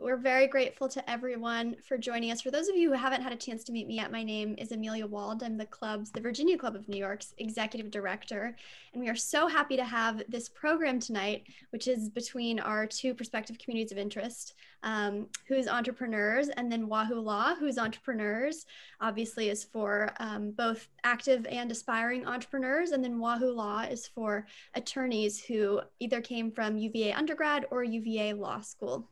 We're very grateful to everyone for joining us. For those of you who haven't had a chance to meet me yet, my name is Amelia Wald. I'm the club's, the Virginia Club of New York's executive director. And we are so happy to have this program tonight, which is between our two prospective communities of interest, um, Hoos entrepreneurs, and then Wahoo Law, Hoos entrepreneurs, obviously is for um, both active and aspiring entrepreneurs. And then Wahoo Law is for attorneys who either came from UVA undergrad or UVA law school.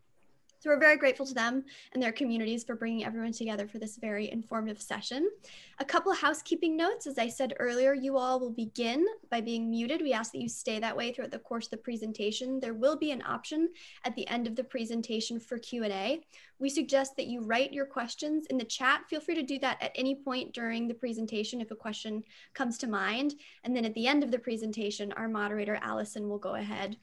So we're very grateful to them and their communities for bringing everyone together for this very informative session. A couple of housekeeping notes. As I said earlier, you all will begin by being muted. We ask that you stay that way throughout the course of the presentation. There will be an option at the end of the presentation for Q&A. We suggest that you write your questions in the chat. Feel free to do that at any point during the presentation if a question comes to mind. And then at the end of the presentation, our moderator, Allison, will go ahead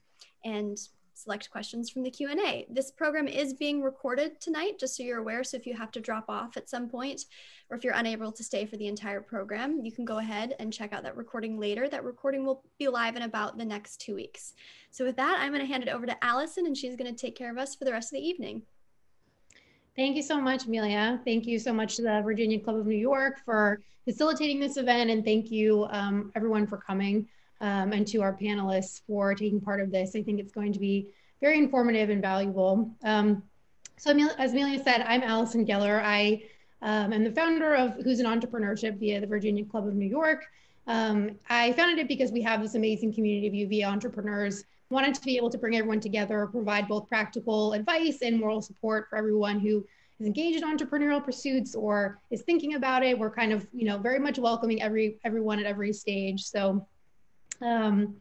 and select questions from the Q&A. This program is being recorded tonight, just so you're aware. So if you have to drop off at some point, or if you're unable to stay for the entire program, you can go ahead and check out that recording later. That recording will be live in about the next two weeks. So with that, I'm gonna hand it over to Allison and she's gonna take care of us for the rest of the evening. Thank you so much, Amelia. Thank you so much to the Virginia Club of New York for facilitating this event and thank you um, everyone for coming um, and to our panelists for taking part of this. I think it's going to be very informative and valuable. Um, so as Amelia said, I'm Allison Geller. I um, am the founder of Hoos an Entrepreneurship via the Virginia Club of New York. Um, I founded it because we have this amazing community of UVA entrepreneurs. Wanted to be able to bring everyone together, provide both practical advice and moral support for everyone who is engaged in entrepreneurial pursuits or is thinking about it. We're kind of, you know, very much welcoming every everyone at every stage. So um,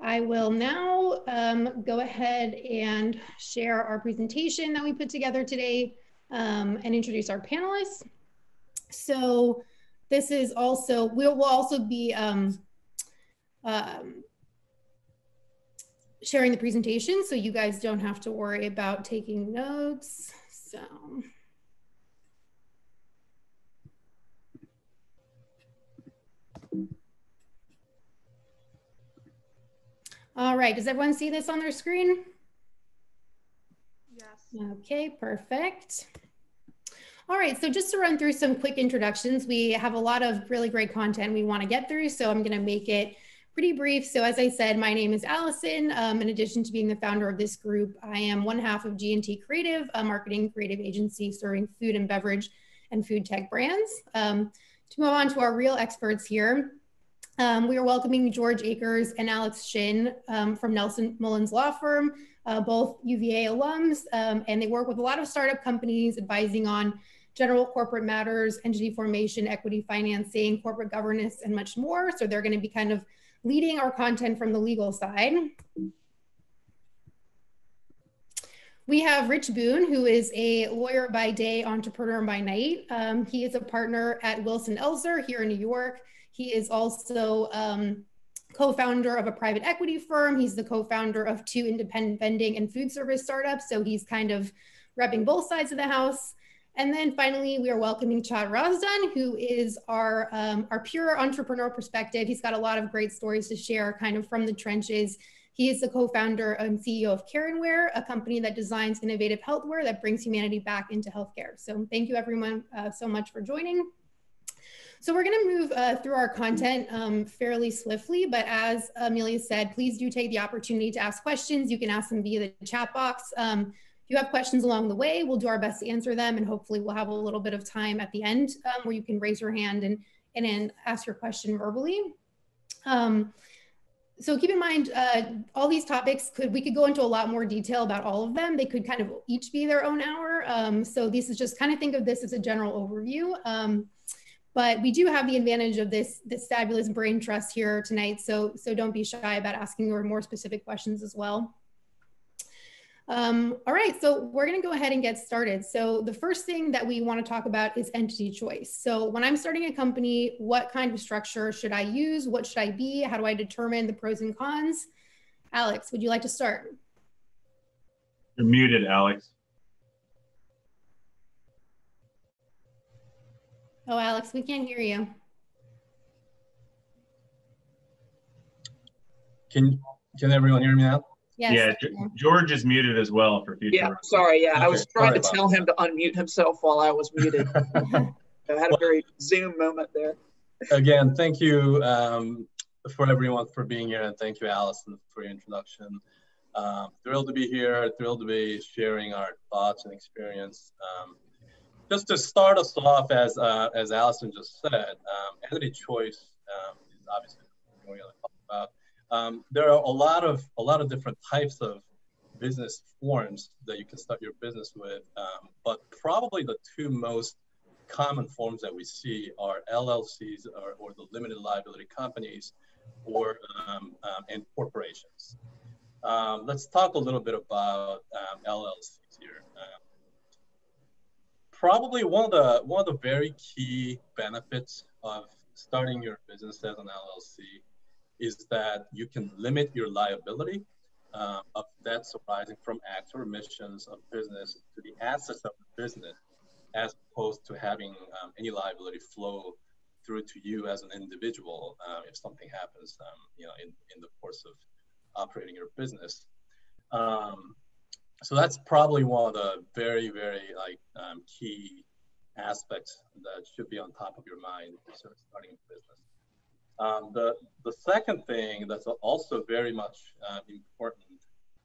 I will now um, go ahead and share our presentation that we put together today um, and introduce our panelists. So this is also, we'll, also be um, um, sharing the presentation so you guys don't have to worry about taking notes. So. All right, does everyone see this on their screen? Yes. Okay, perfect. All right, so just to run through some quick introductions, we have a lot of really great content we want to get through, so I'm going to make it pretty brief. So as I said, my name is Allison. Um, in addition to being the founder of this group, I am one half of G&T Creative, a marketing creative agency serving food and beverage and food tech brands. Um, to move on to our real experts here, um, we are welcoming George Akers and Alex Shin um, from Nelson Mullins Law Firm, uh, both UVA alums, um, and they work with a lot of startup companies advising on general corporate matters, entity formation, equity financing, corporate governance, and much more. So they're going to be kind of leading our content from the legal side. We have Rich Boone, who is a lawyer by day, entrepreneur by night. Um, he is a partner at Wilson Elser here in New York. He is also um, co-founder of a private equity firm. He's the co-founder of two independent vending and food service startups. So he's kind of repping both sides of the house. And then finally, we are welcoming Chad Razdan, who is our, um, our pure entrepreneur perspective. He's got a lot of great stories to share kind of from the trenches. He is the co-founder and CEO of Care+Wear, a company that designs innovative healthwear that brings humanity back into healthcare. So thank you everyone uh, so much for joining. So we're going to move uh, through our content um, fairly swiftly, but as Amelia said, please do take the opportunity to ask questions. You can ask them via the chat box. Um, if you have questions along the way, we'll do our best to answer them, and hopefully we'll have a little bit of time at the end um, where you can raise your hand and, and ask your question verbally. Um, so keep in mind, uh, all these topics could we could go into a lot more detail about all of them. They could kind of each be their own hour. Um, so this is just kind of think of this as a general overview. But we do have the advantage of this this fabulous brain trust here tonight. So so don't be shy about asking your more specific questions as well. Um, all right, so we're gonna go ahead and get started. So the first thing that we wanna talk about is entity choice. So when I'm starting a company, what kind of structure should I use? What should I be? How do I determine the pros and cons? Alex, would you like to start? You're muted, Alex. Oh, Alex, we can't hear you. Can can everyone hear me now? Yes. Yeah, George is muted as well for future. Yeah, sorry. Yeah, okay. I was trying sorry to tell him to unmute himself while I was muted. I had a very Zoom moment there. Again, thank you um, for everyone for being here, and thank you, Allison, for your introduction. Um, thrilled to be here. Thrilled to be sharing our thoughts and experience. Um, just to start us off, as uh, as Allison just said, um, entity choice um, is obviously what we're going to talk about. Um, there are a lot of a lot of different types of business forms that you can start your business with, um, but probably the two most common forms that we see are LLCs or, or the limited liability companies or um, um, and corporations. Um, let's talk a little bit about LLCs here. Probably one of the one of the very key benefits of starting your business as an LLC is that you can limit your liability uh, of debts arising from acts or omissions of business to the assets of the business, as opposed to having um, any liability flow through to you as an individual uh, if something happens, um, you know, in, in the course of operating your business. Um, so that's probably one of the very, very like um, key aspects that should be on top of your mind starting a business. Um, the, the second thing that's also very much uh, important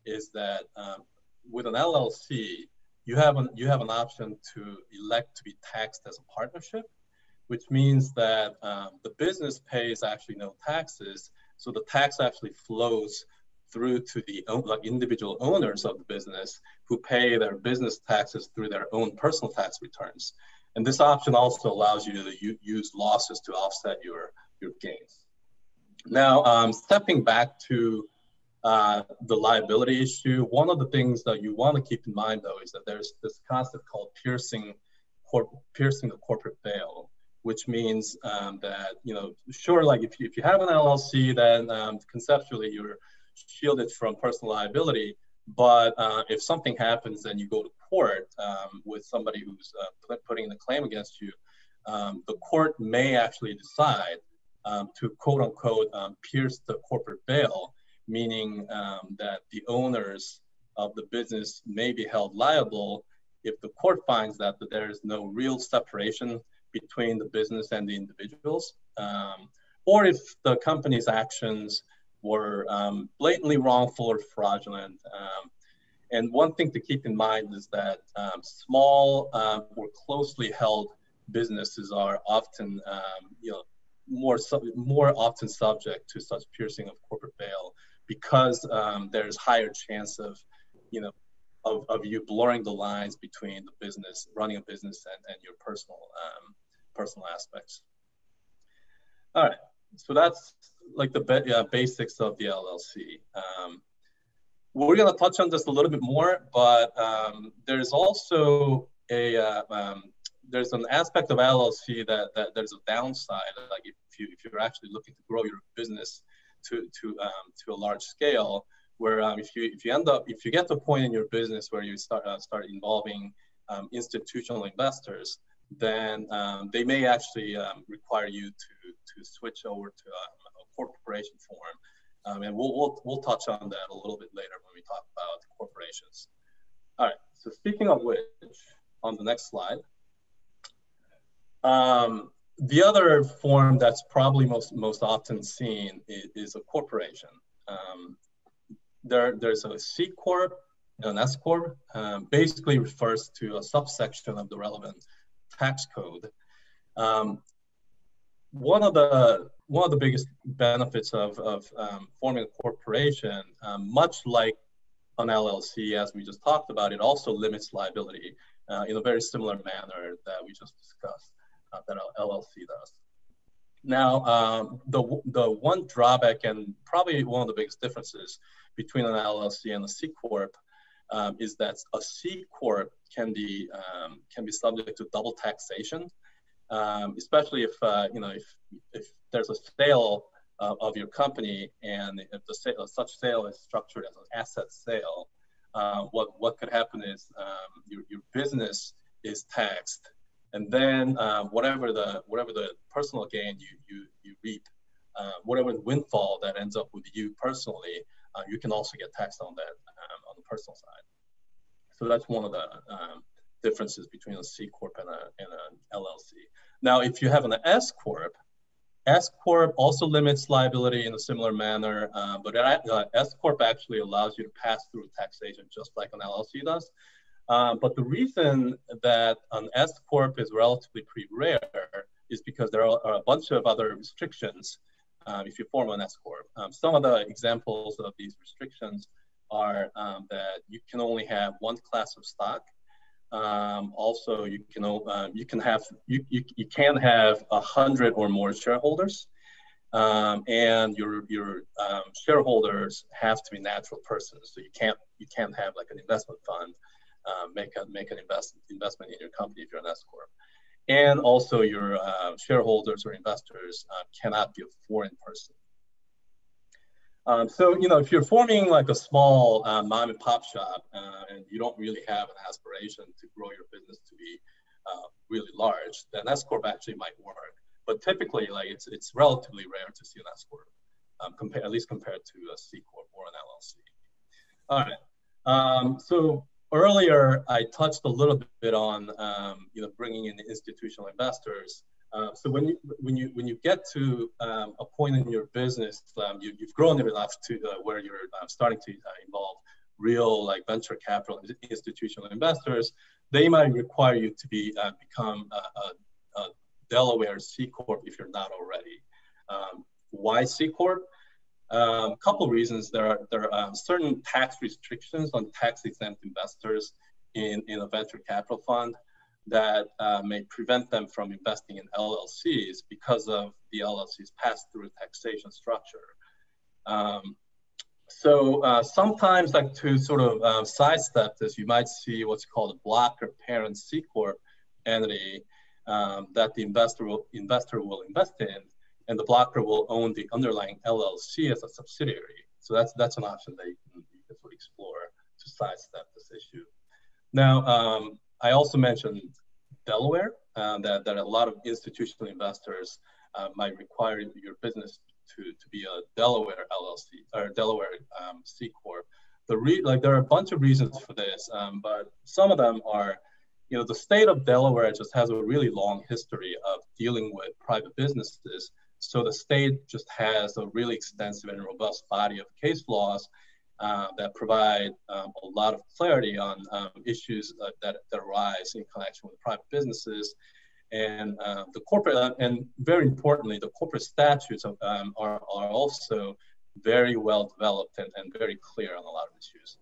is that um, with an LLC, you have an, you have an option to elect to be taxed as a partnership, which means that um, the business pays actually no taxes. So the tax actually flows through to the like individual owners of the business who pay their business taxes through their own personal tax returns. And this option also allows you to use losses to offset your your gains. Now, um, stepping back to uh, the liability issue, one of the things that you want to keep in mind, though, is that there's this concept called piercing, piercing the corporate veil, which means um, that you know, sure, like if you, if you have an LLC, then um, conceptually you're shielded from personal liability. But uh, if something happens and you go to court um, with somebody who's uh, putting a claim against you, um, the court may actually decide um, to quote unquote um, pierce the corporate veil, meaning um, that the owners of the business may be held liable if the court finds that, that there is no real separation between the business and the individuals, um, or if the company's actions were um, blatantly wrongful or fraudulent. Um, and one thing to keep in mind is that small or closely held businesses are often, you know, more more often subject to such piercing of corporate veil because um, there's higher chance of you know of, of you blurring the lines between the business running a business and, and your personal um, personal aspects all right so that's like the be- uh, basics of the llc um, we're going to touch on this a little bit more but um, there's also a uh, um, there's an aspect of LLC that, that there's a downside. Like if you if you're actually looking to grow your business to to um, to a large scale, where um, if you if you end up if you get to a point in your business where you start uh, start involving um, institutional investors, then um, they may actually um, require you to to switch over to a, a corporation form. Um, and we'll, we'll, we'll touch on that a little bit later when we talk about corporations. All right, so speaking of which, on the next slide, um, the other form that's probably most most often seen is, is a corporation. Um, there, there's a C corp, an S corp. Um, basically refers to a subsection of the relevant tax code. Um, one of the one of the biggest benefits of, of um, forming a corporation, um, much like an LLC, as we just talked about, it also limits liability uh, in a very similar manner that we just discussed uh, that LLC does. Now, um, the, the one drawback and probably one of the biggest differences between an LLC and a C Corp um, is that a C Corp can be, um, can be subject to double taxation, um, especially if, uh, you know, if, if there's a sale uh, of your company and if the sale, such sale is structured as an asset sale, uh, what, what could happen is um, your, your business is taxed and then um, whatever the whatever the personal gain you you you reap, uh, whatever the windfall that ends up with you personally, uh, you can also get taxed on that um, on the personal side. So that's one of the um, differences between a C corp and, a, and an LLC. Now, if you have an S corp, S corp also limits liability in a similar manner, uh, but uh, S corp actually allows you to pass through taxation just like an LLC does. Uh, but the reason that an S corp is relatively pretty rare is because there are, are a bunch of other restrictions um, if you form an S corp. Um, some of the examples of these restrictions are um, that you can only have one class of stock. Um, also, you can uh, you can have you, you, you can have a hundred or more shareholders, um, and your your um, shareholders have to be natural persons. So you can't you can't have like an investment fund uh, make a make an invest, investment in your company if you're an S corp and also your uh, shareholders or investors uh, cannot be a foreign person. Um, so, you know, if you're forming like a small uh, mom and pop shop uh, and you don't really have an aspiration to grow your business to be uh, really large, then S corp actually might work. But typically, like it's it's relatively rare to see an S corp, um, at least compared to a C corp or an LLC. All right. Um, so earlier, I touched a little bit on um, you know bringing in institutional investors. Uh, so when you when you when you get to um, a point in your business, um, you, have grown enough to uh, where you're uh, starting to uh, involve real like venture capital institutional investors. They might require you to be uh, become a, a, Delaware C corp if you're not already. Um, why C corp? A um, couple reasons. There are there are um, certain tax restrictions on tax exempt investors in, in a venture capital fund that uh, may prevent them from investing in LLCs because of the LLC's pass-through taxation structure. Um, so uh, sometimes, like to sort of uh, sidestep this, you might see what's called a blocker parent C corp entity um, that the investor will investor will invest in and the blocker will own the underlying LLC as a subsidiary. So that's that's an option that you can, you can explore to sidestep this issue. Now, um, I also mentioned Delaware, uh, that, that a lot of institutional investors uh, might require your business to, to be a Delaware LLC or Delaware um, C Corp. The re- like there are a bunch of reasons for this, um, but some of them are, you know, the state of Delaware just has a really long history of dealing with private businesses so the state just has a really extensive and robust body of case laws uh, that provide um, a lot of clarity on um, issues that, that, that, arise in connection with private businesses. And uh, the corporate, uh, and very importantly, the corporate statutes of, um, are, are also very well developed and, and very clear on a lot of issues.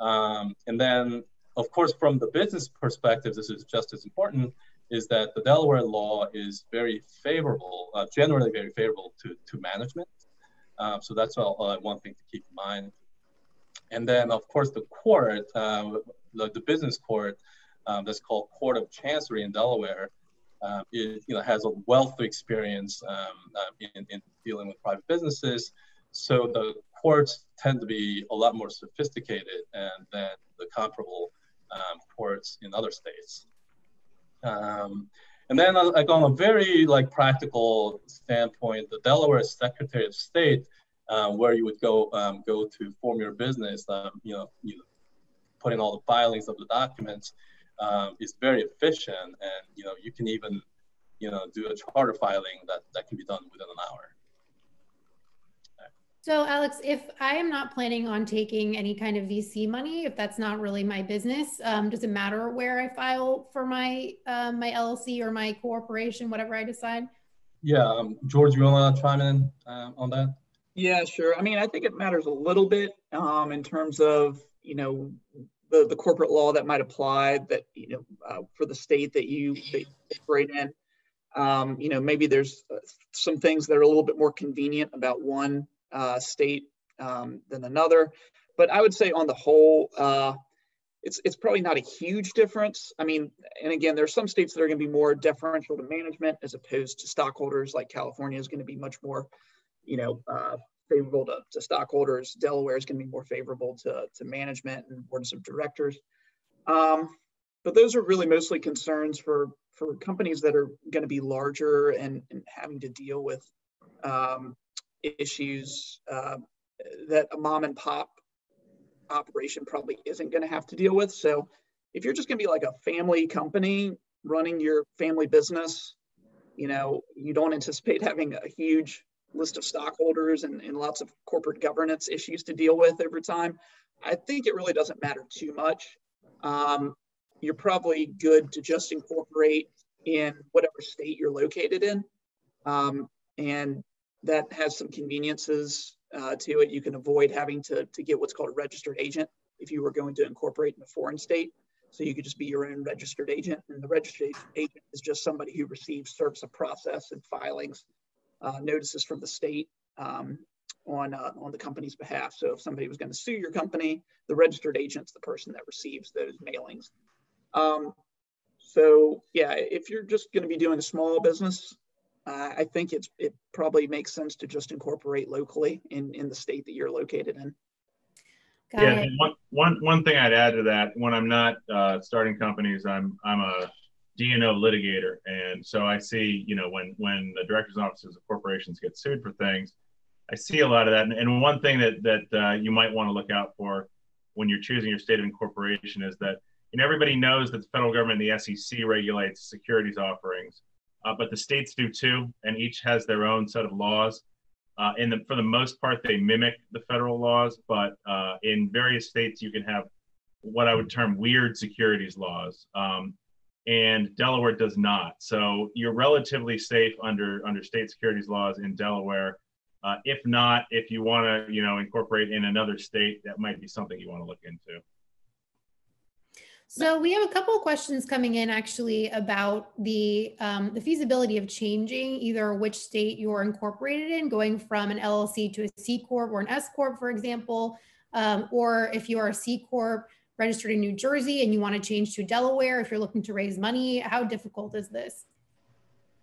Um, and then, of course, from the business perspective, this is just as important is that the Delaware law is very favorable, uh, generally very favorable to, to management. Um, so that's all, uh, one thing to keep in mind. And then, of course, the court, uh, the, the, business court, um, that's called Court of Chancery in Delaware, um, it, you know, has a wealth of experience um, uh, in, in dealing with private businesses. So the courts tend to be a lot more sophisticated and, than the comparable um, courts in other states. Um, and then uh, like on a very like practical standpoint, the Delaware Secretary of State, uh, where you would go um, go to form your business, um, you know, you know, putting all the filings of the documents, um, is very efficient, and you know you can even you know do a charter filing that that can be done within an hour. So, Alex, if I am not planning on taking any kind of VC money, if that's not really my business, um, does it matter where I file for my uh, my LLC or my corporation, whatever I decide? Yeah, um, George, you want to chime in uh, on that? Yeah, sure. I mean, I think it matters a little bit um, in terms of you know the the corporate law that might apply that you know uh, for the state that you operate in. Um, you know, maybe there's uh, some things that are a little bit more convenient about one uh, state um, than another. But I would say on the whole, uh, it's it's probably not a huge difference. I mean, and again, there are some states that are going to be more deferential to management as opposed to stockholders. Like California is going to be much more, you know, uh, favorable to, to stockholders. Delaware is going to be more favorable to, to management and boards of directors. Um, but those are really mostly concerns for for companies that are going to be larger and, and having to deal with um, issues uh, that a mom and pop operation probably isn't going to have to deal with. So if you're just going to be like a family company running your family business, you know, you don't anticipate having a huge list of stockholders and, and lots of corporate governance issues to deal with over time. I think it really doesn't matter too much. Um, you're probably good to just incorporate in whatever state you're located in. Um, and that has some conveniences uh, to it. You can avoid having to, to get what's called a registered agent if you were going to incorporate in a foreign state. So you could just be your own registered agent. And the registered agent is just somebody who receives service of process and filings, uh, notices from the state um, on, uh, on the company's behalf. So if somebody was going to sue your company, the registered agent's the person that receives those mailings. Um, so yeah, if you're just going to be doing a small business, uh, I think it's it probably makes sense to just incorporate locally in in the state that you're located in. Got yeah, one, one one thing I'd add to that, when I'm not uh, starting companies, I'm I'm a D&O litigator, and so I see, you know, when when the directors' offices of corporations get sued for things, I see a lot of that. And, and one thing that that uh, you might want to look out for when you're choosing your state of incorporation is that and everybody knows that the federal government and the SEC regulates securities offerings, uh, but the states do too, and each has their own set of laws. Uh, and the, for the most part, they mimic the federal laws, but uh, in various states, you can have what I would term weird securities laws. Um, and Delaware does not. So you're relatively safe under under state securities laws in Delaware. Uh, if not, if you want to, you know, incorporate in another state, that might be something you want to look into. So we have a couple of questions coming in actually about the um, the feasibility of changing either which state you're incorporated in, going from an LLC to a C corp or an S corp, for example, um, or if you are a C corp registered in New Jersey and you want to change to Delaware, if you're looking to raise money, how difficult is this?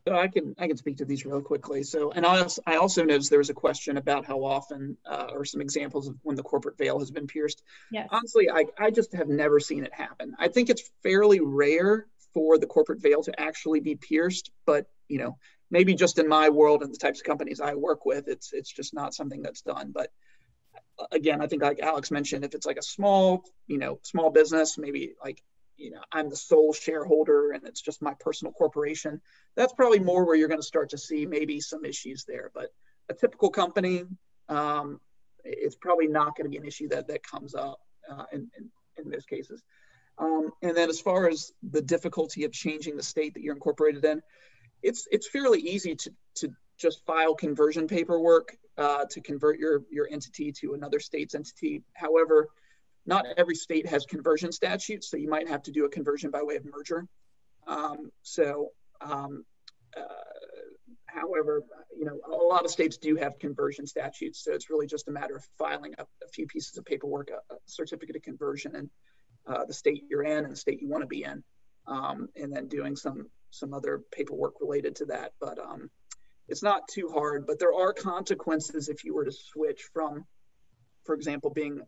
So I can I can speak to these real quickly. So, and I also, I also noticed there was a question about how often, uh, or some examples of when the corporate veil has been pierced. Yes. Honestly, I I just have never seen it happen. I think it's fairly rare for the corporate veil to actually be pierced, but you know, maybe just in my world and the types of companies I work with, it's it's just not something that's done. But again, I think like Alex mentioned, if it's like a small, you know, small business, maybe like you know i'm the sole shareholder and it's just my personal corporation that's probably more where you're going to start to see maybe some issues there. But a typical company um, it's probably not going to be an issue that that comes up uh, in, in, in most cases. Um, and then as far as the difficulty of changing the state that you're incorporated in it's it's fairly easy to to just file conversion paperwork uh, to convert your your entity to another state's entity however not every state has conversion statutes, so you might have to do a conversion by way of merger. Um, so, um, uh, however, you know, a lot of states do have conversion statutes, so it's really just a matter of filing a, a few pieces of paperwork, a, a certificate of conversion, and uh, the state you're in and the state you want to be in, um, and then doing some some other paperwork related to that. But um, it's not too hard. But there are consequences if you were to switch from, for example, being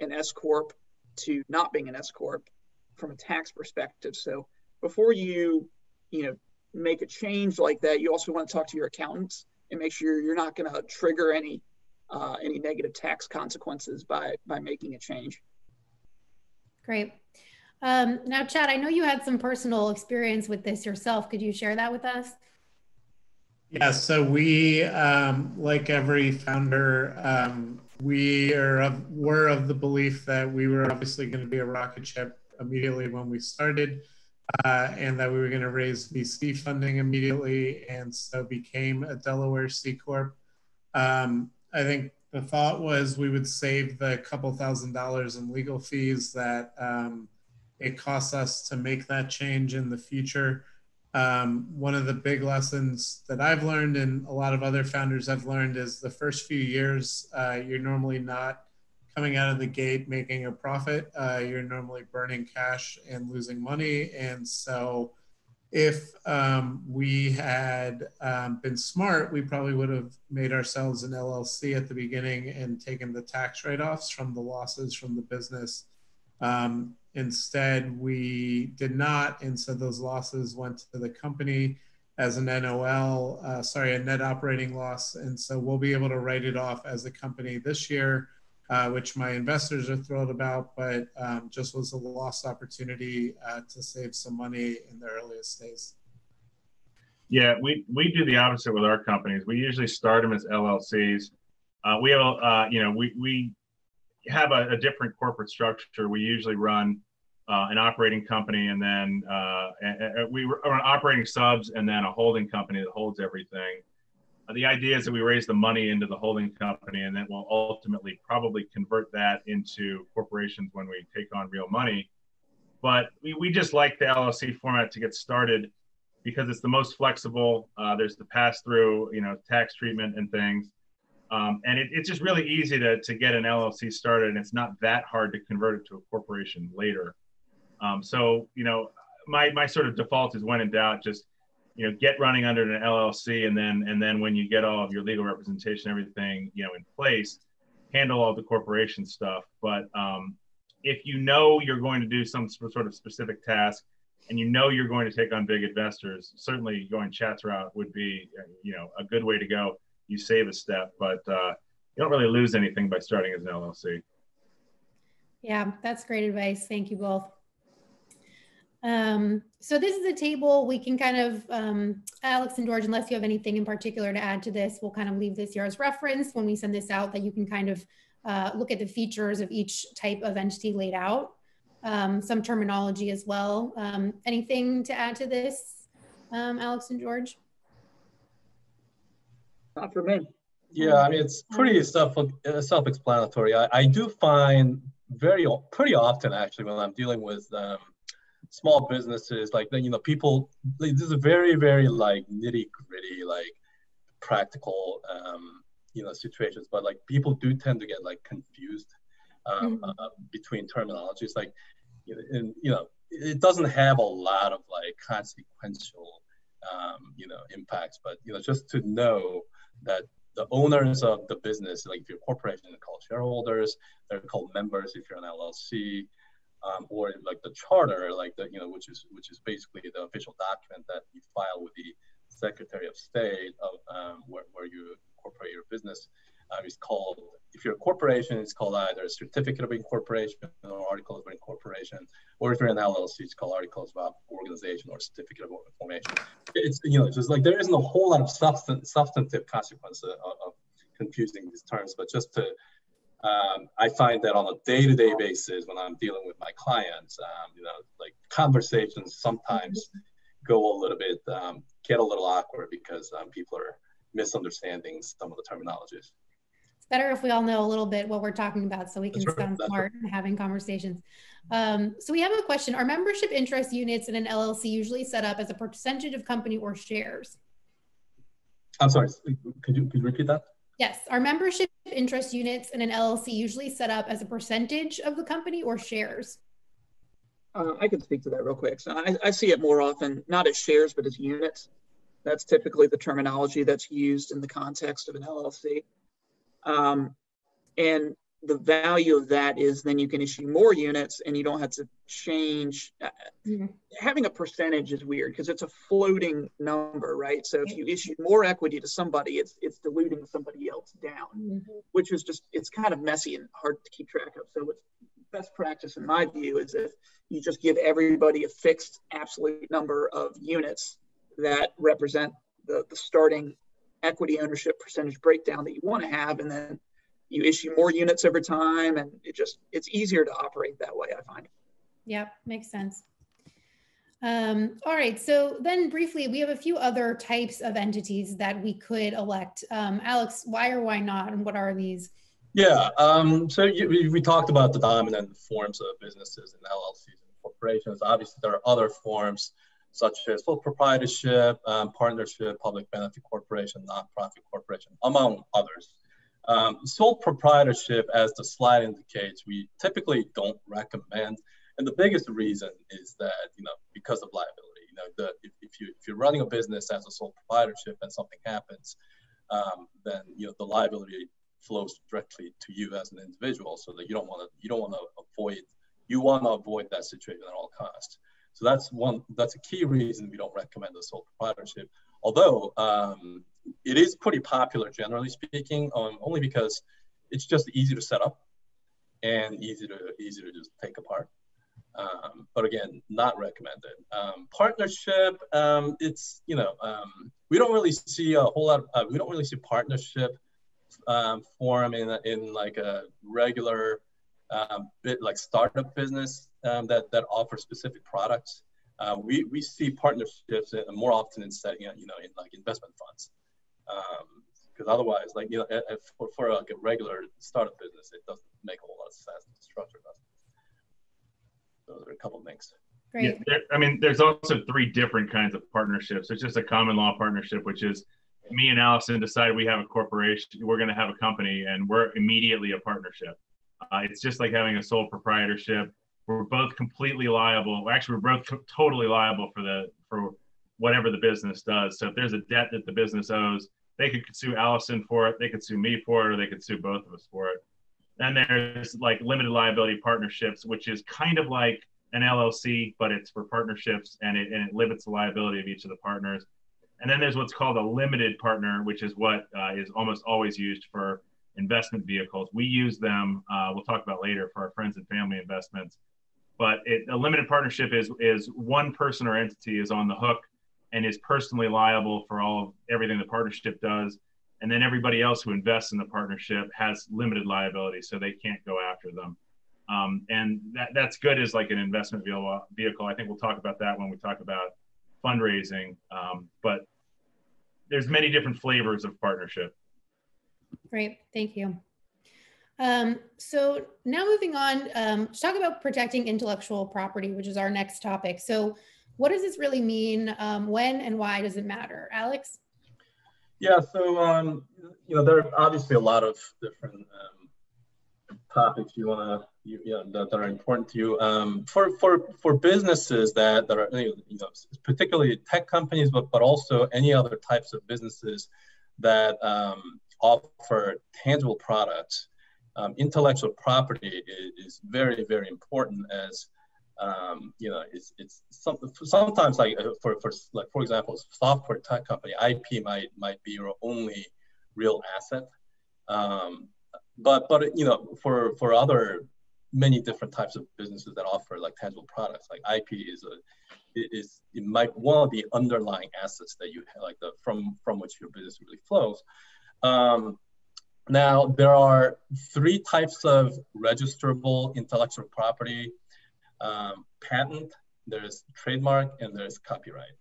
an S corp to not being an S corp from a tax perspective. So before you, you know, make a change like that, you also want to talk to your accountants and make sure you're not going to trigger any uh, any negative tax consequences by by making a change. Great. Um, now, Chad, I know you had some personal experience with this yourself. Could you share that with us? Yeah, so we, um, like every founder, um, we are of, were of the belief that we were obviously going to be a rocket ship immediately when we started, uh, and that we were going to raise VC funding immediately, and so became a Delaware C corp. Um, I think the thought was we would save the couple thousand dollars in legal fees that um, it costs us to make that change in the future um, one of the big lessons that I've learned and a lot of other founders have learned is the first few years, uh, you're normally not coming out of the gate making a profit. Uh, you're normally burning cash and losing money. And so, if um, we had um, been smart, we probably would have made ourselves an LLC at the beginning and taken the tax write offs from the losses from the business. Um, Instead, we did not, and so those losses went to the company. as an NOL, uh, sorry, a net operating loss. And so we'll be able to write it off as a company this year, uh, which my investors are thrilled about, but um, just was a lost opportunity uh, to save some money in the earliest days. Yeah, we, we do the opposite with our companies. We usually start them as LLCs. Uh, we have, uh, you know, we, we have a, a different corporate structure. We usually run uh, an operating company, and then uh, we run operating subs, and then a holding company that holds everything. Uh, the idea is that we raise the money into the holding company, and then we'll ultimately probably convert that into corporations when we take on real money. But we, we just like the LLC format to get started because it's the most flexible. Uh, there's the pass through, you know, tax treatment and things. Um, and it, it's just really easy to, to get an LLC started, and it's not that hard to convert it to a corporation later. Um, so, you know, my, my sort of default is when in doubt, just, you know, get running under an LLC and then, and then when you get all of your legal representation, everything, you know, in place, handle all the corporation stuff. But um, if you know you're going to do some sort of specific task and you know you're going to take on big investors, certainly going Chad's route would be, you know, a good way to go. You save a step, but uh, you don't really lose anything by starting as an LLC. Yeah, that's great advice. Thank you both. Um, so this is a table we can kind of, um, Alex and George, unless you have anything in particular to add to this, we'll kind of leave this here as reference when we send this out that you can kind of uh, look at the features of each type of entity laid out. Um, some terminology as well. Um, anything to add to this, um, Alex and George? Not for me. Yeah, I mean, it's pretty self, self-explanatory. I, I do find very, pretty often actually when I'm dealing with um, small businesses like you know people like, this is very very like nitty gritty like practical um, you know situations but like people do tend to get like confused um, mm-hmm. uh, between terminologies like you know, and you know it doesn't have a lot of like consequential um, you know impacts but you know just to know that the owners of the business like if you're a corporation they're called shareholders they're called members if you're an llc um, or like the charter, like the you know, which is which is basically the official document that you file with the Secretary of State of um, where, where you incorporate your business. Um, is called if you're a corporation, it's called either a certificate of incorporation or article of incorporation, or if you're an LLC, it's called articles of organization or certificate of formation. It's you know just like there isn't a whole lot of substan- substantive consequence of, of confusing these terms, but just to um, I find that on a day-to-day basis when I'm dealing with my clients, um, you know, like conversations sometimes go a little bit, um, get a little awkward because um, people are misunderstanding some of the terminologies. It's better if we all know a little bit what we're talking about so we can That's sound right. smart right. having conversations. Um, so we have a question. Are membership interest units in an LLC usually set up as a percentage of company or shares? I'm sorry, could you, could you repeat that? Yes. Are membership interest units in an LLC usually set up as a percentage of the company or shares? Uh, I can speak to that real quick. So I, I, see it more often, not as shares, but as units. That's typically the terminology that's used in the context of an LLC. Um, and the value of that is then you can issue more units and you don't have to change. Mm-hmm. Having a percentage is weird because it's a floating number, right? So if you issue more equity to somebody, it's it's diluting somebody else down, mm-hmm. which is just it's kind of messy and hard to keep track of. So what's best practice in my view is if you just give everybody a fixed absolute number of units that represent the, the starting equity ownership percentage breakdown that you want to have, and then you issue more units over time and it just it's easier to operate that way i find. Yep makes sense. Um, all right so then briefly we have a few other types of entities that we could elect. Um, alex why or why not and what are these? Yeah um, so you, we talked about the dominant forms of businesses and llcs and corporations. Obviously there are other forms such as sole proprietorship, um, partnership, public benefit corporation, nonprofit corporation, among others. Um, sole proprietorship, as the slide indicates, we typically don't recommend. And the biggest reason is that, you know, because of liability. You know, the, if, if, you, if you're running a business as a sole proprietorship and something happens, um, then, you know, the liability flows directly to you as an individual so that you don't want to, you don't want to avoid, you want to avoid that situation at all costs. So that's one, that's a key reason we don't recommend the sole proprietorship. Although um, it is pretty popular, generally speaking, um, only because it's just easy to set up and easy to easy to just take apart. Um, but again, not recommended. Um, partnership, um, it's you know um, we don't really see a whole lot. Of, uh, we don't really see partnership um, form in in like a regular um, bit like startup business that that offers specific products. Uh, we we see partnerships more often in setting you know in like investment funds because otherwise like you know for, for like a regular startup business it doesn't make a whole lot of sense to structure that those are a couple of things. Great. Yeah, there, I mean, there's also three different kinds of partnerships. It's just a common law partnership, which is me and Allison decide we have a corporation, we're going to have a company, and we're immediately a partnership. Uh, it's just like having a sole proprietorship. We're both completely liable. Actually, we're both totally liable for the for whatever the business does. So if there's a debt that the business owes, they could sue Allison for it, they could sue me for it, or they could sue both of us for it. Then there's like limited liability partnerships, which is kind of like an LLC, but it's for partnerships and it, and it limits the liability of each of the partners. And then there's what's called a limited partner, which is what uh, is almost always used for investment vehicles. We use them, uh, we'll talk about later, for our friends and family investments. But it, a limited partnership is, is one person or entity is on the hook and is personally liable for all of everything the partnership does and then everybody else who invests in the partnership has limited liability, so they can't go after them. Um, and that, that's good as like an investment vehicle. I think we'll talk about that when we talk about fundraising. Um, but there's many different flavors of partnership. Great, thank you. Um, so now moving on um, to talk about protecting intellectual property, which is our next topic. So what does this really mean? Um, when and why does it matter? Alex? Yeah, so um, you know there are obviously a lot of different um, topics you want to you, know, that, that, are important to you. Um, for for for businesses that that are you know particularly tech companies, but but also any other types of businesses that offer tangible products. Um, intellectual property is, is very very important as um, you know, it's, it's some, sometimes like uh, for, for like for example, software tech company, IP might might be your only real asset. Um, but but you know, for for other many different types of businesses that offer like tangible products, like IP is a is it might one of the underlying assets that you have, like the from from which your business really flows. Um, now there are three types of registrable intellectual property um, patent, there's trademark, and there's copyright.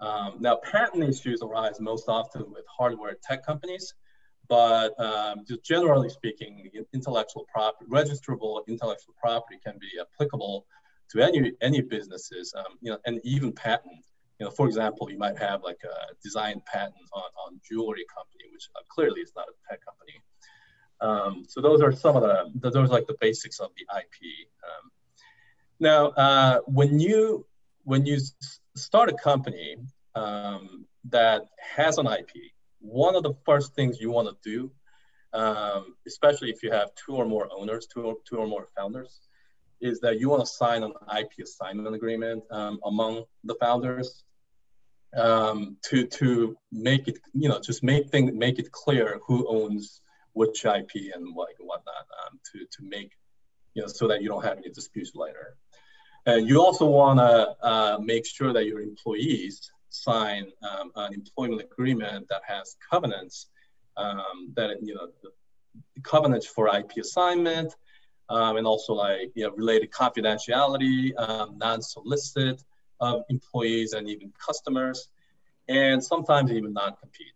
Um, now, patent issues arise most often with hardware tech companies, but um, just generally speaking, intellectual property, registrable intellectual property can be applicable to any any businesses, um, you know, and even patent. You know, for example, you might have like a design patent on, on jewelry company, which uh, clearly is not a tech company. Um, so those are some of the, those are like the basics of the IP. Um, now, uh, when you when you start a company um, that has an IP, one of the first things you want to do, um, especially if you have two or more owners, two or, two or more founders, is that you want to sign an IP assignment agreement um, among the founders um, to to make it you know just make thing make it clear who owns which IP and like whatnot um, to to make you know so that you don't have any disputes later. And you also want to uh, make sure that your employees sign um, an employment agreement that has covenants um, that, you know, covenants for IP assignment um, and also like, you know, related confidentiality, um, non-solicit of employees and even customers, and sometimes even non-compete.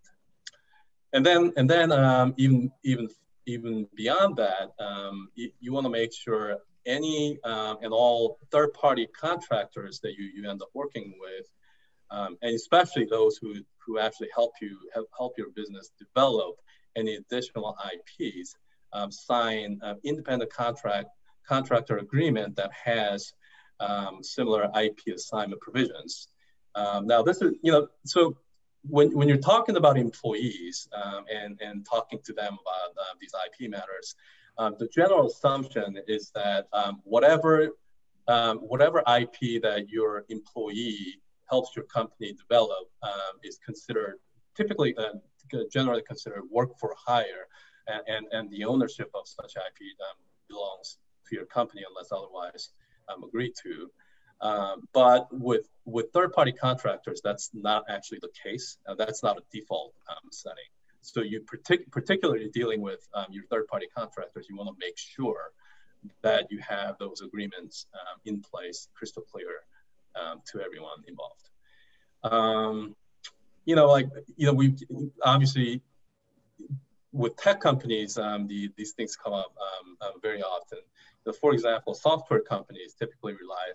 And then, and then um, even, even, even beyond that, um, you, you want to make sure any um, and all third-party contractors that you, you end up working with, um, and especially those who, who actually help you help, help your business develop any additional IPs, um, sign an independent contract contractor agreement that has um, similar IP assignment provisions. Um, now, this is you know so when, when you're talking about employees um, and, and talking to them about uh, these IP matters, um, the general assumption is that um, whatever um, whatever IP that your employee helps your company develop is considered typically uh, generally considered work for hire and, and, and the ownership of such IP belongs to your company unless otherwise um, agreed to. Um, but with with third-party contractors, that's not actually the case. Uh, that's not a default um, setting. So you partic- particularly dealing with um, your third-party contractors, you want to make sure that you have those agreements um, in place, crystal clear um, to everyone involved. You know, like you know, we obviously with tech companies, the, these things come up uh, very often. For example, software companies typically rely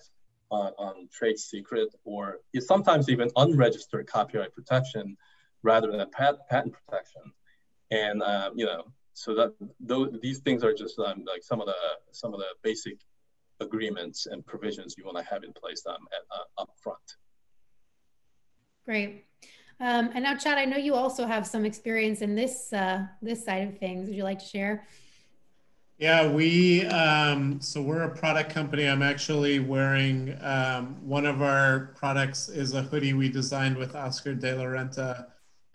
on, on trade secret or sometimes even unregistered copyright protection rather than pat- patent protection. And um, you know, so that those, these things are just um, like some of the some of the basic agreements and provisions you want to have in place um, at, uh, up front. Great. Um, and now, Chad, I know you also have some experience in this uh, this side of things. Would you like to share? Yeah, we um, so we're a product company. I'm actually wearing um, one of our products is a hoodie we designed with Oscar de la Renta.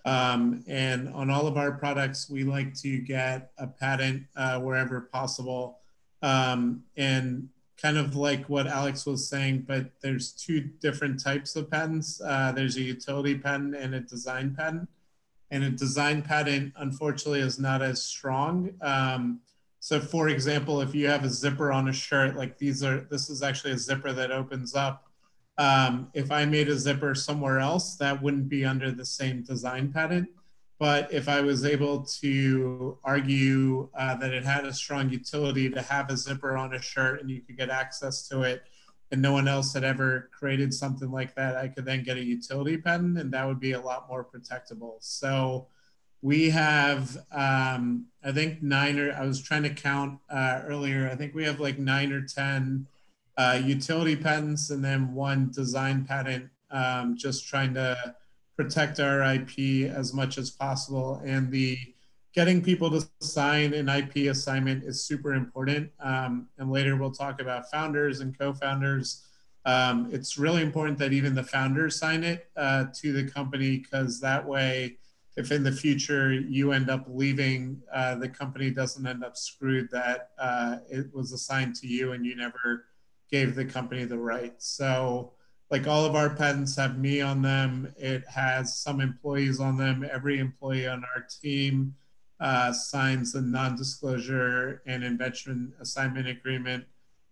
Um, and on all of our products, we like to get a patent uh, wherever possible. Um, and kind of like what Alex was saying, but there's two different types of patents. Uh, there's a utility patent and a design patent. And a design patent, unfortunately, is not as strong. So for example, if you have a zipper on a shirt, like these are, this is actually a zipper that opens up. Um, if I made a zipper somewhere else, that wouldn't be under the same design patent. But if I was able to argue uh, that it had a strong utility to have a zipper on a shirt and you could get access to it, and no one else had ever created something like that, I could then get a utility patent, and that would be a lot more protectable. So we have, um, I think, nine or I was trying to count uh, earlier. I think we have like nine or 10 uh, utility patents and then one design patent, um, just trying to protect our IP as much as possible. And the getting people to sign an IP assignment is super important. Um, and later we'll talk about founders and co-founders. Um, it's really important that even the founders sign it uh, to the company because that way, if in the future you end up leaving, uh, the company doesn't end up screwed that uh, it was assigned to you and you never gave the company the right. So like all of our patents have me on them. It has some employees on them. Every employee on our team uh, signs a non-disclosure and invention assignment agreement.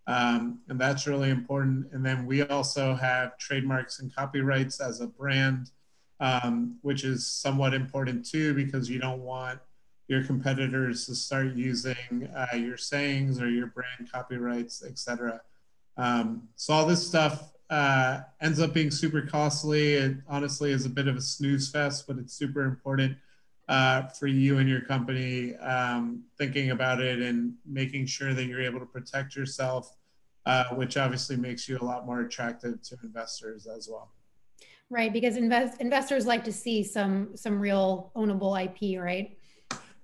Um, and that's really important. And then we also have trademarks and copyrights as a brand, um, which is somewhat important too, because you don't want your competitors to start using uh, your sayings or your brand copyrights, etc. Um, so all this stuff uh, ends up being super costly. It honestly is a bit of a snooze fest, but it's super important uh, for you and your company um, thinking about it and making sure that you're able to protect yourself, uh, which obviously makes you a lot more attractive to investors as well. Right, because invest- investors like to see some some real ownable IP, right?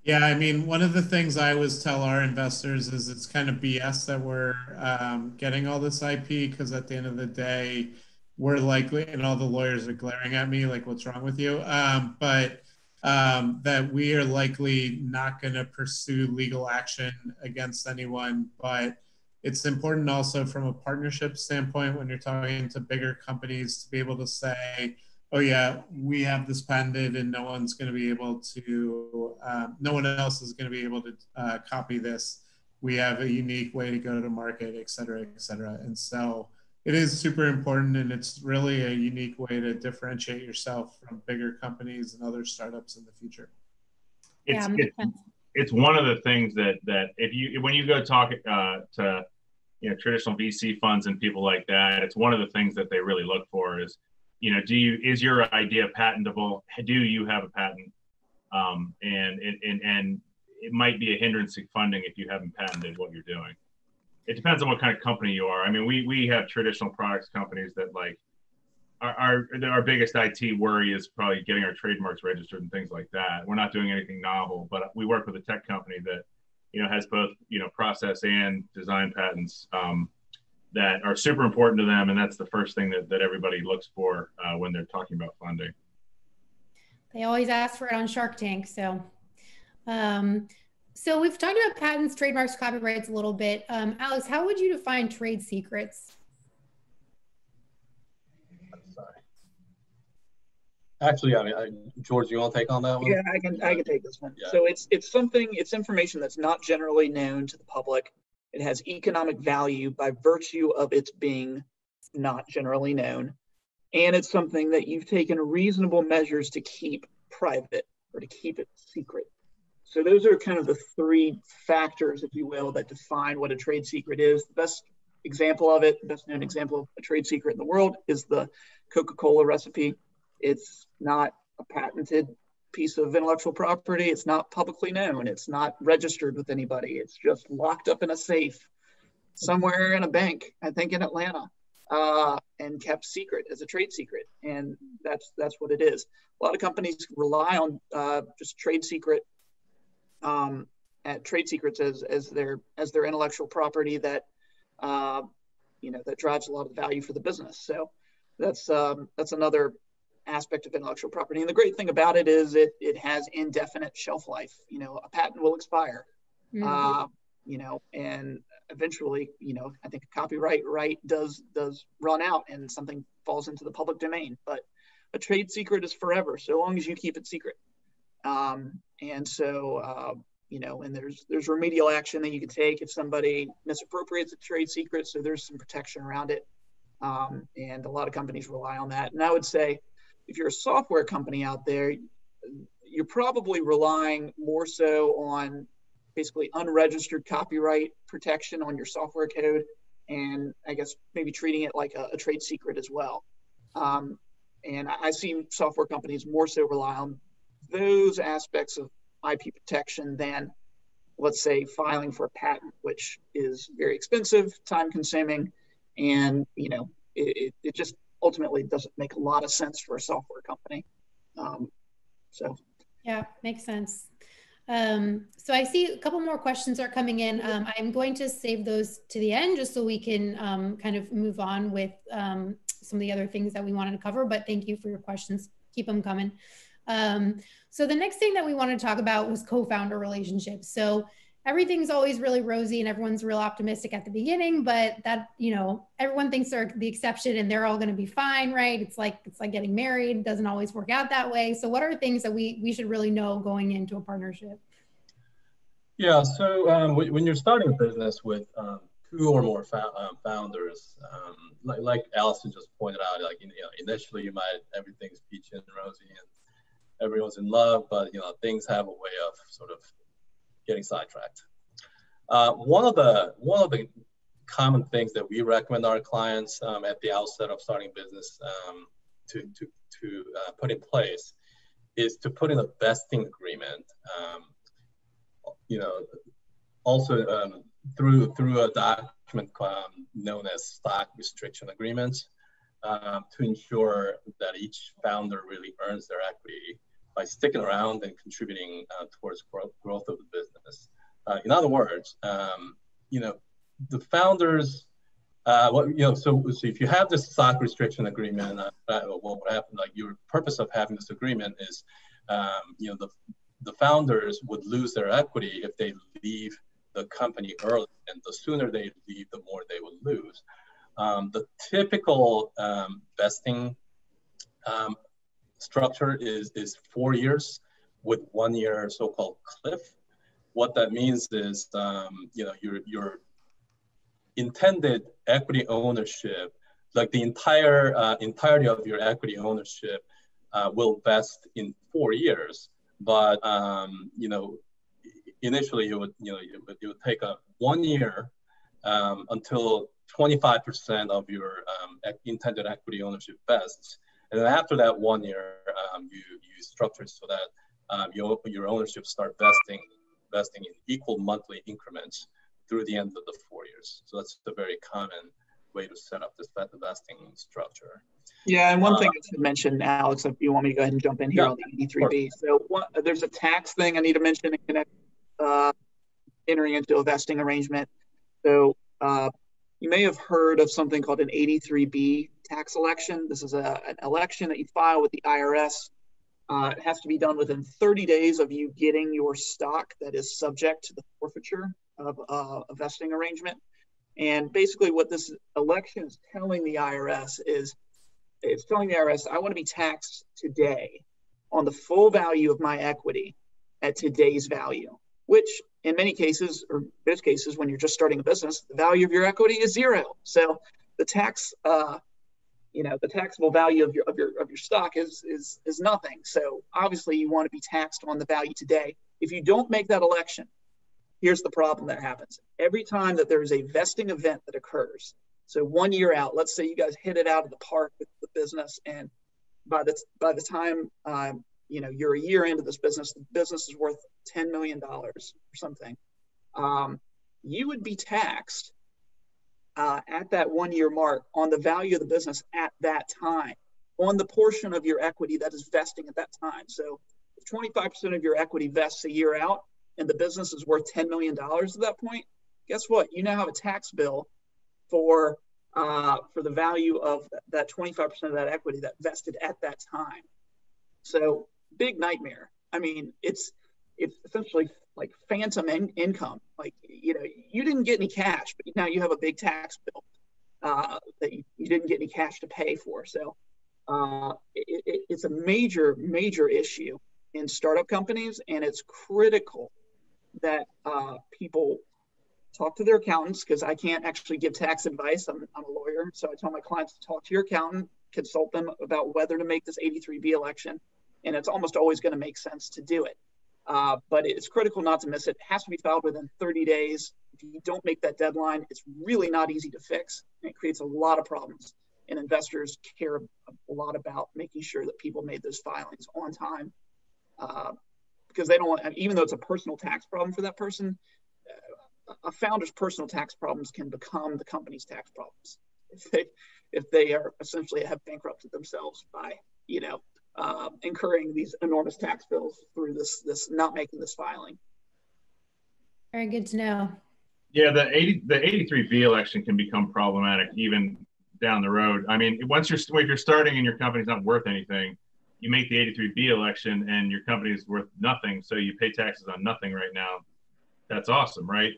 Yeah, I mean, one of the things I always tell our investors is it's kind of BS that we're um, getting all this IP because at the end of the day, we're likely, and all the lawyers are glaring at me like, what's wrong with you? Um, but um, that we are likely not going to pursue legal action against anyone. But it's important also from a partnership standpoint when you're talking to bigger companies to be able to say, oh yeah, we have this patented and no one's going to be able to, uh, no one else is going to be able to uh, copy this. We have a unique way to go to market, et cetera, et cetera. And so it is super important and it's really a unique way to differentiate yourself from bigger companies and other startups in the future. It's, yeah, it's, it's one of the things that, that if you, when you go talk uh, to, you know, traditional VC funds and people like that, it's one of the things that they really look for is, you know, do you is your idea patentable? Do you have a patent? Um, and, and and it might be a hindrance to funding if you haven't patented what you're doing. It depends on what kind of company you are. I mean, we we have traditional products companies that like our, our our biggest IP worry is probably getting our trademarks registered and things like that. We're not doing anything novel, but we work with a tech company that you know has both you know process and design patents. Um, that are super important to them, and that's the first thing that, that everybody looks for uh, when they're talking about funding. They always ask for it on Shark Tank. So, um, so we've talked about patents, trademarks, copyrights a little bit. Um, Alex, how would you define trade secrets? Actually, I mean, I, George, you want to take on that one? Yeah, I can. I can take this one. Yeah. So it's it's something. It's information that's not generally known to the public. It has economic value by virtue of its being not generally known, and it's something that you've taken reasonable measures to keep private or to keep it secret. So those are kind of the three factors, if you will, that define what a trade secret is. The best example of it, the best known example of a trade secret in the world, is the Coca-Cola recipe it's not a patented piece of intellectual property. It's not publicly known. It's not registered with anybody. It's just locked up in a safe somewhere in a bank, I think in Atlanta, uh, and kept secret as a trade secret. And that's that's what it is. A lot of companies rely on uh, just trade secret, um, at trade secrets as as their as their intellectual property that uh, you know that drives a lot of value for the business. So that's um, that's another aspect of intellectual property. And the great thing about it is it, it has indefinite shelf life. You know, a patent will expire, mm-hmm. uh, you know, and eventually, you know, I think a copyright right does does run out and something falls into the public domain. But a trade secret is forever, so long as you keep it secret. Um, and so, uh, you know, and there's there's remedial action that you can take if somebody misappropriates a trade secret. So there's some protection around it. Um, and a lot of companies rely on that. And I would say if you're a software company out there, you're probably relying more so on basically unregistered copyright protection on your software code, and I guess maybe treating it like a, a trade secret as well. Um, and I, I see software companies more so rely on those aspects of IP protection than, let's say, filing for a patent, which is very expensive, time consuming, and you know it, it just ultimately doesn't make a lot of sense for a software company. Um, so, yeah, makes sense. Um, so I see a couple more questions are coming in. Um, I'm going to save those to the end just so we can um, kind of move on with um, some of the other things that we wanted to cover. But thank you for your questions. Keep them coming. Um, so the next thing that we wanted to talk about was co-founder relationships. So everything's always really rosy and everyone's real optimistic at the beginning but that you know everyone thinks they're the exception and they're all going to be fine right? It's like it's like getting married doesn't always work out that way. So what are things that we we should really know going into a partnership? Yeah so um, when you're starting a business with um, two or more um, founders um, like, like allison just pointed out like you know initially you might everything's peachy and rosy and everyone's in love but you know things have a way of sort of getting sidetracked. Uh, one of the one of the common things that we recommend our clients um, at the outset of starting business um, to to to uh, put in place is to put in a vesting agreement. Um, you know, also um, through through a document um, known as stock restriction agreements um, to ensure that each founder really earns their equity by sticking around and contributing uh, towards growth, growth of the business. Uh, in other words, um, you know, the founders, uh, what, you know, so, so if you have this stock restriction agreement, uh, what would happen, like your purpose of having this agreement is, um, you know, the, the founders would lose their equity if they leave the company early, and the sooner they leave, the more they will lose. Um, the typical um, vesting um, structure is, is four years with one year so-called cliff. What that means is, um, you know, your, your intended equity ownership, like the entire uh, entirety of your equity ownership uh, will vest in four years. But, um, you know, initially you would, you know, it would, it would take a one year um, until 25% of your um, intended equity ownership vests. And then after that one year, um, you, you structure it so that um, your, your ownership start vesting, vesting in equal monthly increments through the end of the four years. So that's a very common way to set up this vesting structure. Yeah, and one uh, thing I should mention, Alex, if you want me to go ahead and jump in here yeah, on the 83B. So one, there's a tax thing I need to mention in uh, entering into a vesting arrangement. So uh, you may have heard of something called an 83B tax election. This is a, an election that you file with the IRS. Uh, it has to be done within 30 days of you getting your stock that is subject to the forfeiture of uh, a vesting arrangement. And basically, what this election is telling the IRS is it's telling the IRS, I want to be taxed today on the full value of my equity at today's value, which in many cases, or most cases, when you're just starting a business, the value of your equity is zero. So the tax, uh, you know, the taxable value of your of your of your stock is is is nothing. So obviously, you want to be taxed on the value today. If you don't make that election, here's the problem that happens. Every time that there is a vesting event that occurs, so one year out, let's say you guys hit it out of the park with the business, and by the by the time um, you know you're a year into this business, the business is worth ten million dollars or something. Um, you would be taxed uh, at that one year mark on the value of the business at that time, on the portion of your equity that is vesting at that time. So if 25% of your equity vests a year out and the business is worth $10 million at that point, guess what? You now have a tax bill for uh, for the value of that 25% of that equity that vested at that time. So big nightmare. I mean, it's it's essentially like phantom in- income. Like you know, you didn't get any cash, but now you have a big tax bill uh, that you, you, didn't get any cash to pay for. So uh, it, it, it's a major major issue in startup companies, and it's critical that uh, people talk to their accountants because I can't actually give tax advice. I'm, I'm a lawyer, so I tell my clients to talk to your accountant, consult them about whether to make this 83B election, and it's almost always going to make sense to do it. Uh, but it's critical not to miss it. It has to be filed within 30 days. If you don't make that deadline, it's really not easy to fix. And it creates a lot of problems. And investors care a lot about making sure that people made those filings on time uh, because they don't want, even though it's a personal tax problem for that person, a founder's personal tax problems can become the company's tax problems if they if they are essentially have bankrupted themselves by you know uh, incurring these enormous tax bills through this this not making this filing. Very good to know. Yeah, the 80 the 83B election can become problematic even down the road. I mean, once you're if you're starting and your company's not worth anything, you make the 83B election and your company is worth nothing, so you pay taxes on nothing right now. That's awesome, right?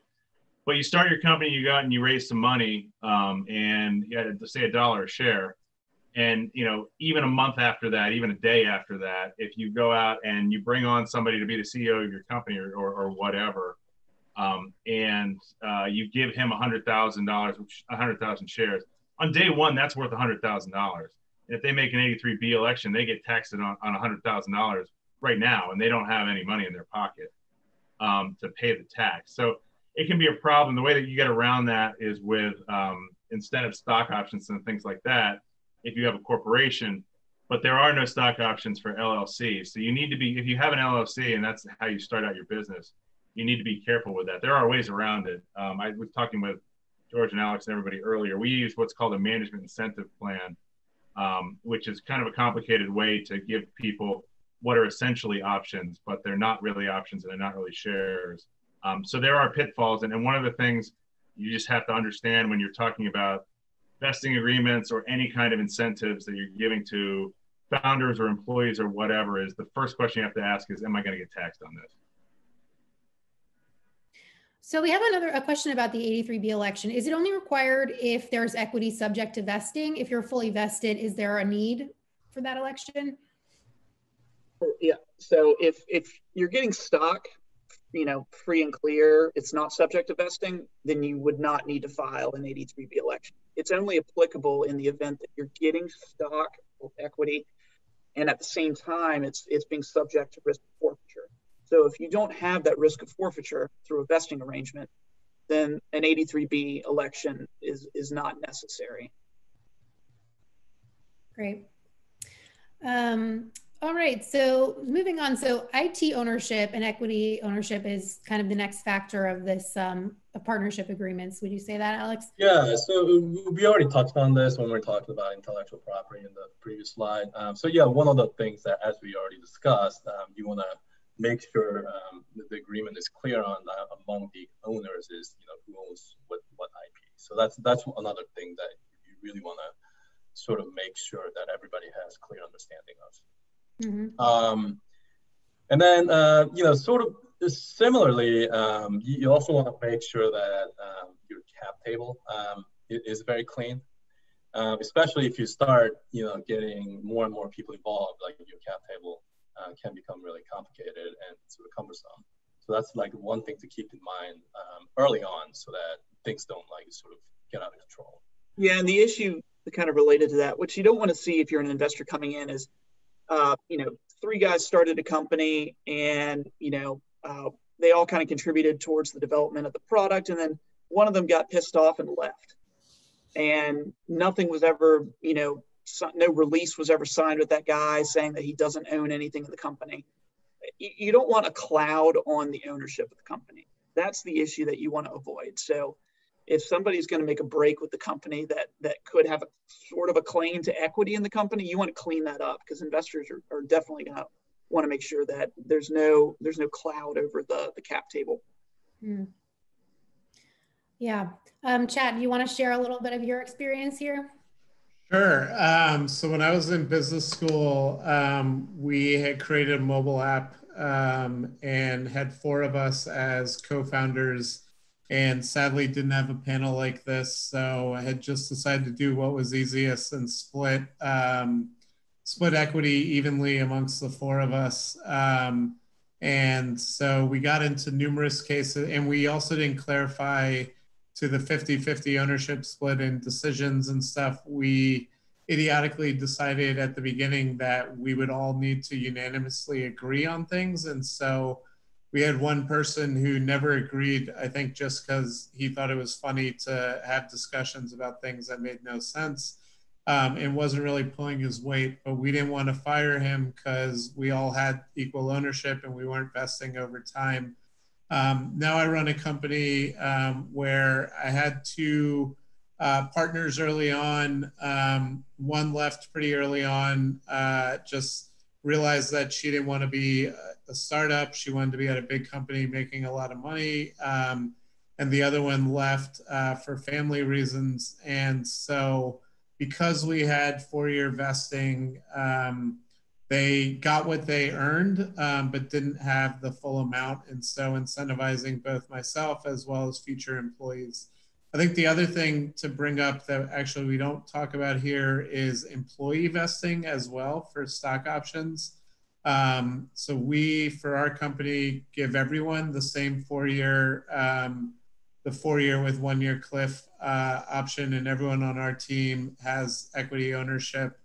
But you start your company, you go out and you raise some money, um, and you had to say a dollar a share and you know even a month after that even a day after that if you go out and you bring on somebody to be the ceo of your company or, or, or whatever um, and uh, you give him a hundred thousand dollars a hundred thousand shares on day one that's worth a hundred thousand dollars. If they make an 83b election they get taxed on, on a hundred thousand dollars right now and they don't have any money in their pocket um, to pay the tax. So it can be a problem. The way that you get around that is with um, instead of stock options and things like that if you have a corporation, but there are no stock options for LLC. So you need to be, if you have an LLC and that's how you start out your business, you need to be careful with that. There are ways around it. Um, I was talking with George and Alex and everybody earlier. We use what's called a management incentive plan, um, which is kind of a complicated way to give people what are essentially options, but they're not really options and they're not really shares. Um, so there are pitfalls. And, and one of the things you just have to understand when you're talking about vesting agreements or any kind of incentives that you're giving to founders or employees or whatever is the first question you have to ask is am i going to get taxed on this? So we have another a question about the 83b election. Is it only required if there's equity subject to vesting? If you're fully vested is there a need for that election? Yeah so if if you're getting stock you know, free and clear, it's not subject to vesting, then you would not need to file an 83B election. It's only applicable in the event that you're getting stock or equity, and at the same time, it's it's being subject to risk of forfeiture. So if you don't have that risk of forfeiture through a vesting arrangement, then an 83B election is is not necessary. Great. Um, all right. So moving on. So IP ownership and equity ownership is kind of the next factor of this um, partnership agreements. Would you say that, Alex? Yeah. So we already touched on this when we are talking about intellectual property in the previous slide. Um, so yeah, one of the things that, as we already discussed, um, you want to make sure um, the agreement is clear on among the owners is you know who owns what what IP. So that's that's another thing that you really want to sort of make sure that everybody has clear understanding of. Mm-hmm. Um, and then uh, you know, sort of similarly, um, you also want to make sure that um, your cap table um, is very clean. Um, especially if you start, you know, getting more and more people involved, like your cap table uh, can become really complicated and sort of cumbersome. So that's like one thing to keep in mind um, early on, so that things don't like sort of get out of control. Yeah, and the issue kind of related to that, which you don't want to see if you're an investor coming in, is, uh, you know, three guys started a company, and you know, uh, they all kind of contributed towards the development of the product, and then one of them got pissed off and left and nothing was ever, you know, no release was ever signed with that guy saying that he doesn't own anything in the company. You don't want a cloud on the ownership of the company. That's the issue that you want to avoid. So, if somebody's going to make a break with the company that that could have a sort of a claim to equity in the company, you want to clean that up because investors are, are definitely going to want to make sure that there's no there's no cloud over the the cap table. Mm. Yeah. Um, Chad, do you want to share a little bit of your experience here? Sure. Um, so when I was in business school, um, we had created a mobile app um, and had four of us as co-founders and sadly didn't have a panel like this. So I had just decided to do what was easiest and split um, split equity evenly amongst the four of us. Um, and so we got into numerous cases and we also didn't clarify to the 50-50 ownership split and decisions and stuff, we idiotically decided at the beginning that we would all need to unanimously agree on things. And so we had one person who never agreed, I think just because he thought it was funny to have discussions about things that made no sense um, and wasn't really pulling his weight. But we didn't want to fire him because we all had equal ownership and we weren't vesting over time. Um, now I run a company um, where I had two uh, partners early on. Um, one left pretty early on, uh, just realized that she didn't want to be a startup. She wanted to be at a big company making a lot of money. Um, and the other one left uh, for family reasons. And so, because we had four year vesting, um, they got what they earned, um, but didn't have the full amount. And so incentivizing both myself as well as future employees. I think the other thing to bring up that actually we don't talk about here is employee vesting as well for stock options. Um, so we, for our company, give everyone the same four-year, um, the four-year with one-year cliff uh, option, and everyone on our team has equity ownership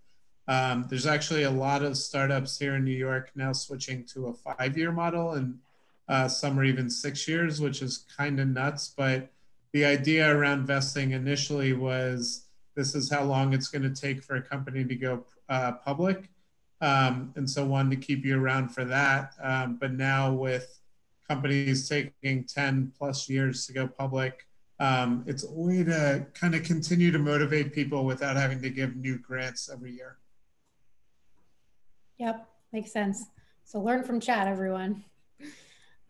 um, there's actually a lot of startups here in New York now switching to a five year model, and uh, some are even six years, which is kind of nuts. But the idea around vesting initially was this is how long it's going to take for a company to go uh, public. Um, and so wanted to keep you around for that. Um, but now with companies taking 10 plus years to go public, um, it's a way to kind of continue to motivate people without having to give new grants every year. Yep, makes sense. So learn from Chad, everyone.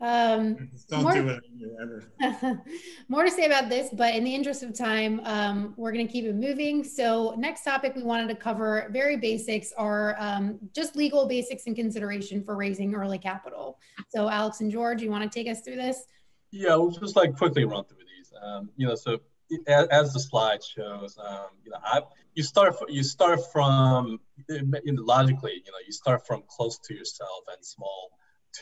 Um, Don't more, do it ever. more to say about this, but in the interest of time, um, we're going to keep it moving. So next topic we wanted to cover very basics are um, just legal basics and consideration for raising early capital. So Alex and George, you want to take us through this? Yeah, we'll just like quickly run through these. Um, you know, so as, as the slide shows, um, you know, I, you start you start from logically, you know, you start from close to yourself and small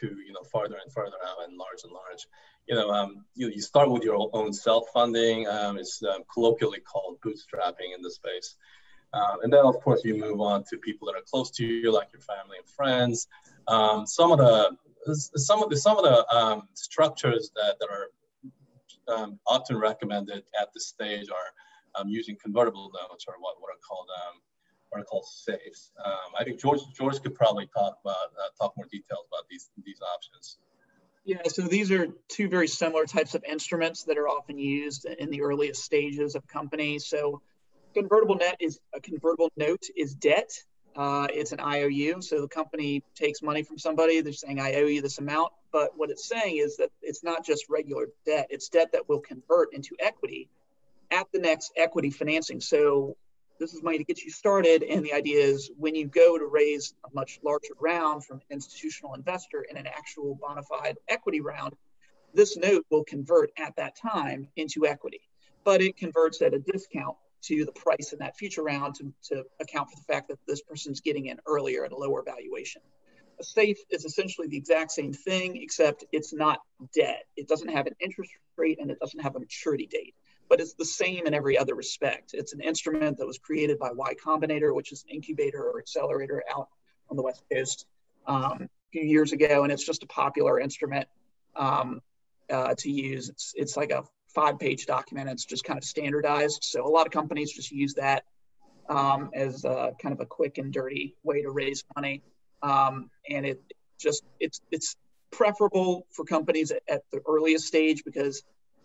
to you know farther and farther out and large and large. You know, um, you, you start with your own self funding. Um, it's um, colloquially called bootstrapping in the space. Um, and then, of course, you move on to people that are close to you, like your family and friends. Um, some of the some of the some of the um, structures that, that are um, often recommended at this stage are um, using convertible notes or what, what are called called safes. Um, I think George George could probably talk about uh, talk more details about these these options. Yeah, so these are two very similar types of instruments that are often used in the earliest stages of companies. So convertible net is a convertible note is debt. Uh, it's an IOU. So the company takes money from somebody. They're saying, I owe you this amount. But what it's saying is that it's not just regular debt, it's debt that will convert into equity at the next equity financing. So this is money to get you started. And the idea is when you go to raise a much larger round from an institutional investor in an actual bona fide equity round, this note will convert at that time into equity, but it converts at a discount to the price in that future round to, to account for the fact that this person's getting in earlier at a lower valuation. A safe is essentially the exact same thing, except it's not debt. It doesn't have an interest rate and it doesn't have a maturity date but it's the same in every other respect. It's an instrument that was created by Y Combinator, which is an incubator or accelerator out on the West Coast um, a few years ago, and it's just a popular instrument um, uh, to use. It's it's like a five-page document. It's just kind of standardized, so a lot of companies just use that um, as a, kind of a quick and dirty way to raise money, um, and it just it's it's preferable for companies at, at the earliest stage because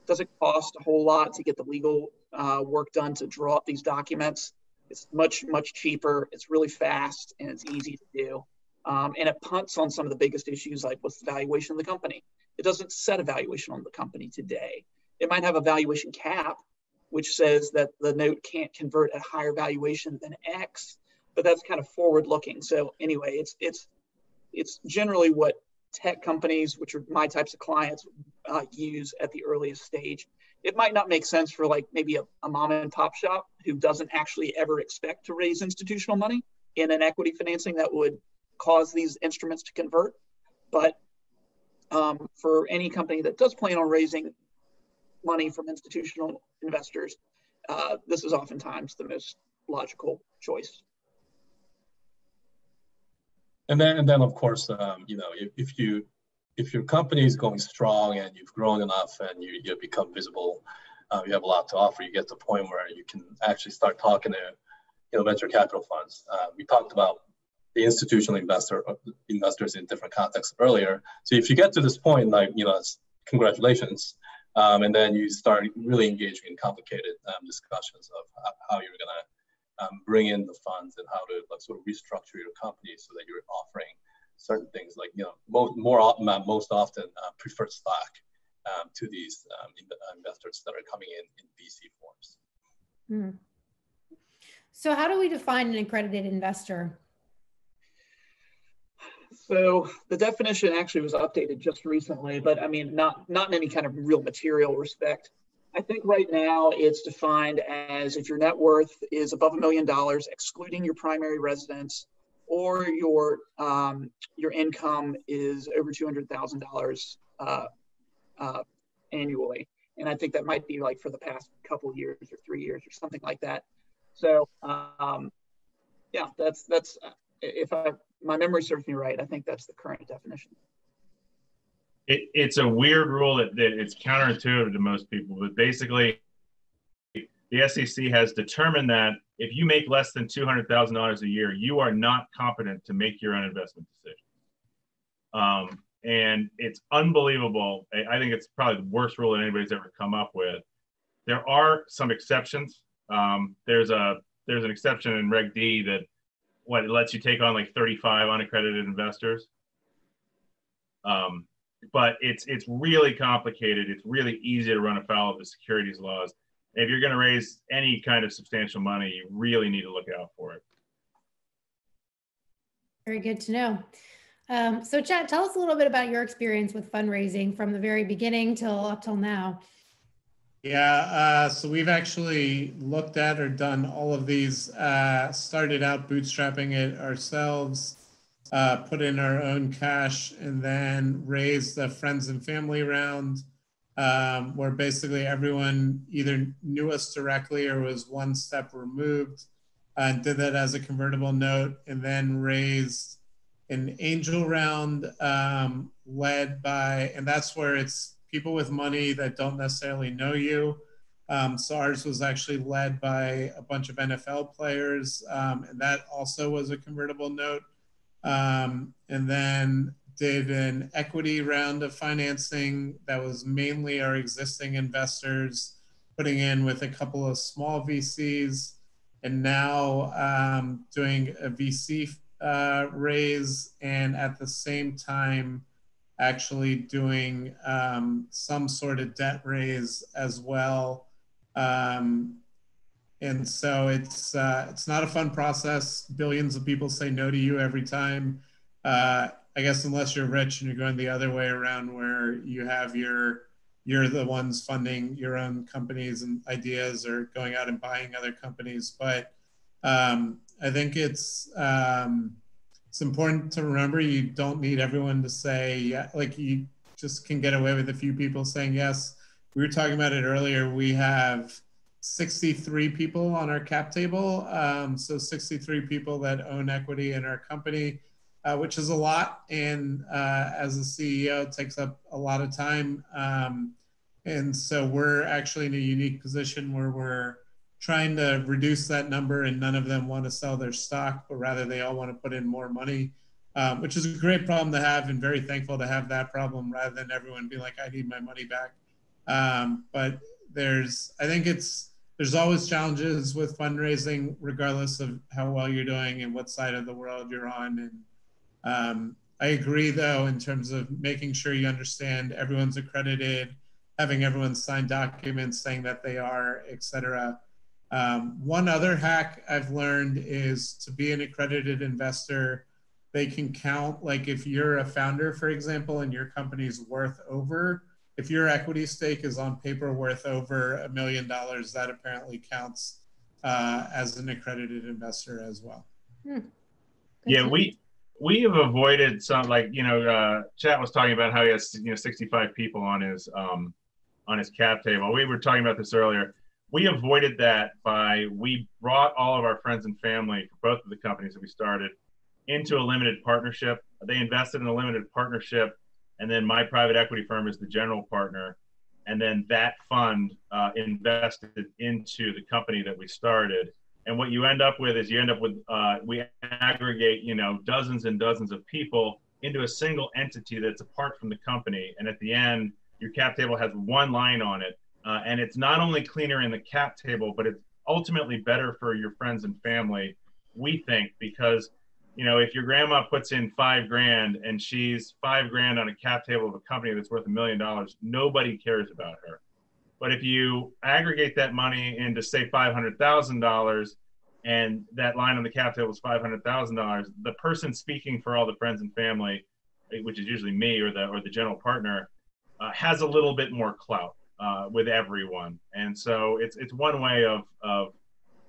doesn't cost a whole lot to get the legal uh, work done to draw up these documents. It's much, much cheaper. It's really fast and it's easy to do. Um, and it punts on some of the biggest issues like what's the valuation of the company? It doesn't set a valuation on the company today. It might have a valuation cap, which says that the note can't convert at higher valuation than X, but that's kind of forward looking. So anyway, it's it's it's generally what tech companies, which are my types of clients, uh, use at the earliest stage. It might not make sense for like maybe a, a mom and pop shop who doesn't actually ever expect to raise institutional money in an equity financing that would cause these instruments to convert. But um, for any company that does plan on raising money from institutional investors, uh, this is oftentimes the most logical choice and then and then of course um, you know if, if, you if your company is going strong and you've grown enough and you, you become visible um, you have a lot to offer you get to a point where you can actually start talking to you know venture capital funds. Uh, we talked about the institutional investor uh, investors in different contexts earlier. So if you get to this point like you know congratulations um, and then you start really engaging in complicated um, discussions of how you're going to um, bring in the funds and how to like, sort of restructure your company so that you're offering certain things like you know most more often most often uh, preferred stock um, to these um, investors that are coming in in VC forms. Mm. So how do we define an accredited investor? So the definition actually was updated just recently, but I mean not not in any kind of real material respect. I think right now it's defined as if your net worth is above a million dollars, excluding your primary residence, or your um, your income is over two hundred thousand uh, dollars uh, annually. And I think that might be like for the past couple years or three years or something like that. So um, yeah, that's that's if I my memory serves me right, I think that's the current definition it, it's a weird rule that, that it's counterintuitive to most people, but basically, the SEC has determined that if you make less than $200,000 a year, you are not competent to make your own investment decisions. Um, and it's unbelievable. I think it's probably the worst rule that anybody's ever come up with. There are some exceptions. Um, there's a there's an exception in Reg D that what it lets you take on like 35 unaccredited investors. Um, but it's it's really complicated. It's really easy to run afoul of the securities laws. If you're going to raise any kind of substantial money, you really need to look out for it. Very good to know. Um, so, Chad, tell us a little bit about your experience with fundraising from the very beginning till up till now. Yeah, uh, so we've actually looked at or done all of these. Uh, started out bootstrapping it ourselves uh, put in our own cash, and then raise the friends and family round, um, where basically everyone either knew us directly or was one step removed, and did that as a convertible note, and then raised an angel round um, led by, and that's where it's people with money that don't necessarily know you. Um, so ours was actually led by a bunch of NFL players, um, and that also was a convertible note um, and then did an equity round of financing that was mainly our existing investors putting in with a couple of small VCs, and now um, doing a VC uh, raise, and at the same time, actually doing um, some sort of debt raise as well. Um, and so it's uh, it's not a fun process. Billions of people say no to you every time. Uh, I guess unless you're rich and you're going the other way around, where you have your you're the ones funding your own companies and ideas, or going out and buying other companies. But um, I think it's um, it's important to remember you don't need everyone to say yeah, like you just can get away with a few people saying yes. We were talking about it earlier. We have 63 people on our cap table. Um, so 63 people that own equity in our company, uh, which is a lot. And uh, as a CEO, it takes up a lot of time. Um, and so we're actually in a unique position where we're trying to reduce that number and none of them want to sell their stock, but rather they all want to put in more money. Um, which is a great problem to have and very thankful to have that problem rather than everyone being like, I need my money back. Um, but there's, I think it's, there's always challenges with fundraising, regardless of how well you're doing and what side of the world you're on. And um, I agree, though, in terms of making sure you understand everyone's accredited, having everyone sign documents saying that they are, etc. Um, one other hack I've learned is to be an accredited investor. They can count, like if you're a founder, for example, and your company's worth over if your equity stake is on paper worth over a million dollars, that apparently counts uh, as an accredited investor as well. Hmm. Yeah, we we have avoided some like you know uh, Chad was talking about how he has you know 65 people on his um, on his cap table. We were talking about this earlier. We avoided that by we brought all of our friends and family for both of the companies that we started into a limited partnership. They invested in a limited partnership and then my private equity firm is the general partner. And then that fund uh, invested into the company that we started. And what you end up with is you end up with uh, we aggregate you know dozens and dozens of people into a single entity that's apart from the company. And at the end your cap table has one line on it. Uh, and it's not only cleaner in the cap table but it's ultimately better for your friends and family we think because you know, if your grandma puts in five grand and she's five grand on a cap table of a company that's worth a million dollars, nobody cares about her. But if you aggregate that money into say five hundred thousand dollars, and that line on the cap table is five hundred thousand dollars, the person speaking for all the friends and family, which is usually me or the or the general partner, uh, has a little bit more clout uh, with everyone, and so it's it's one way of of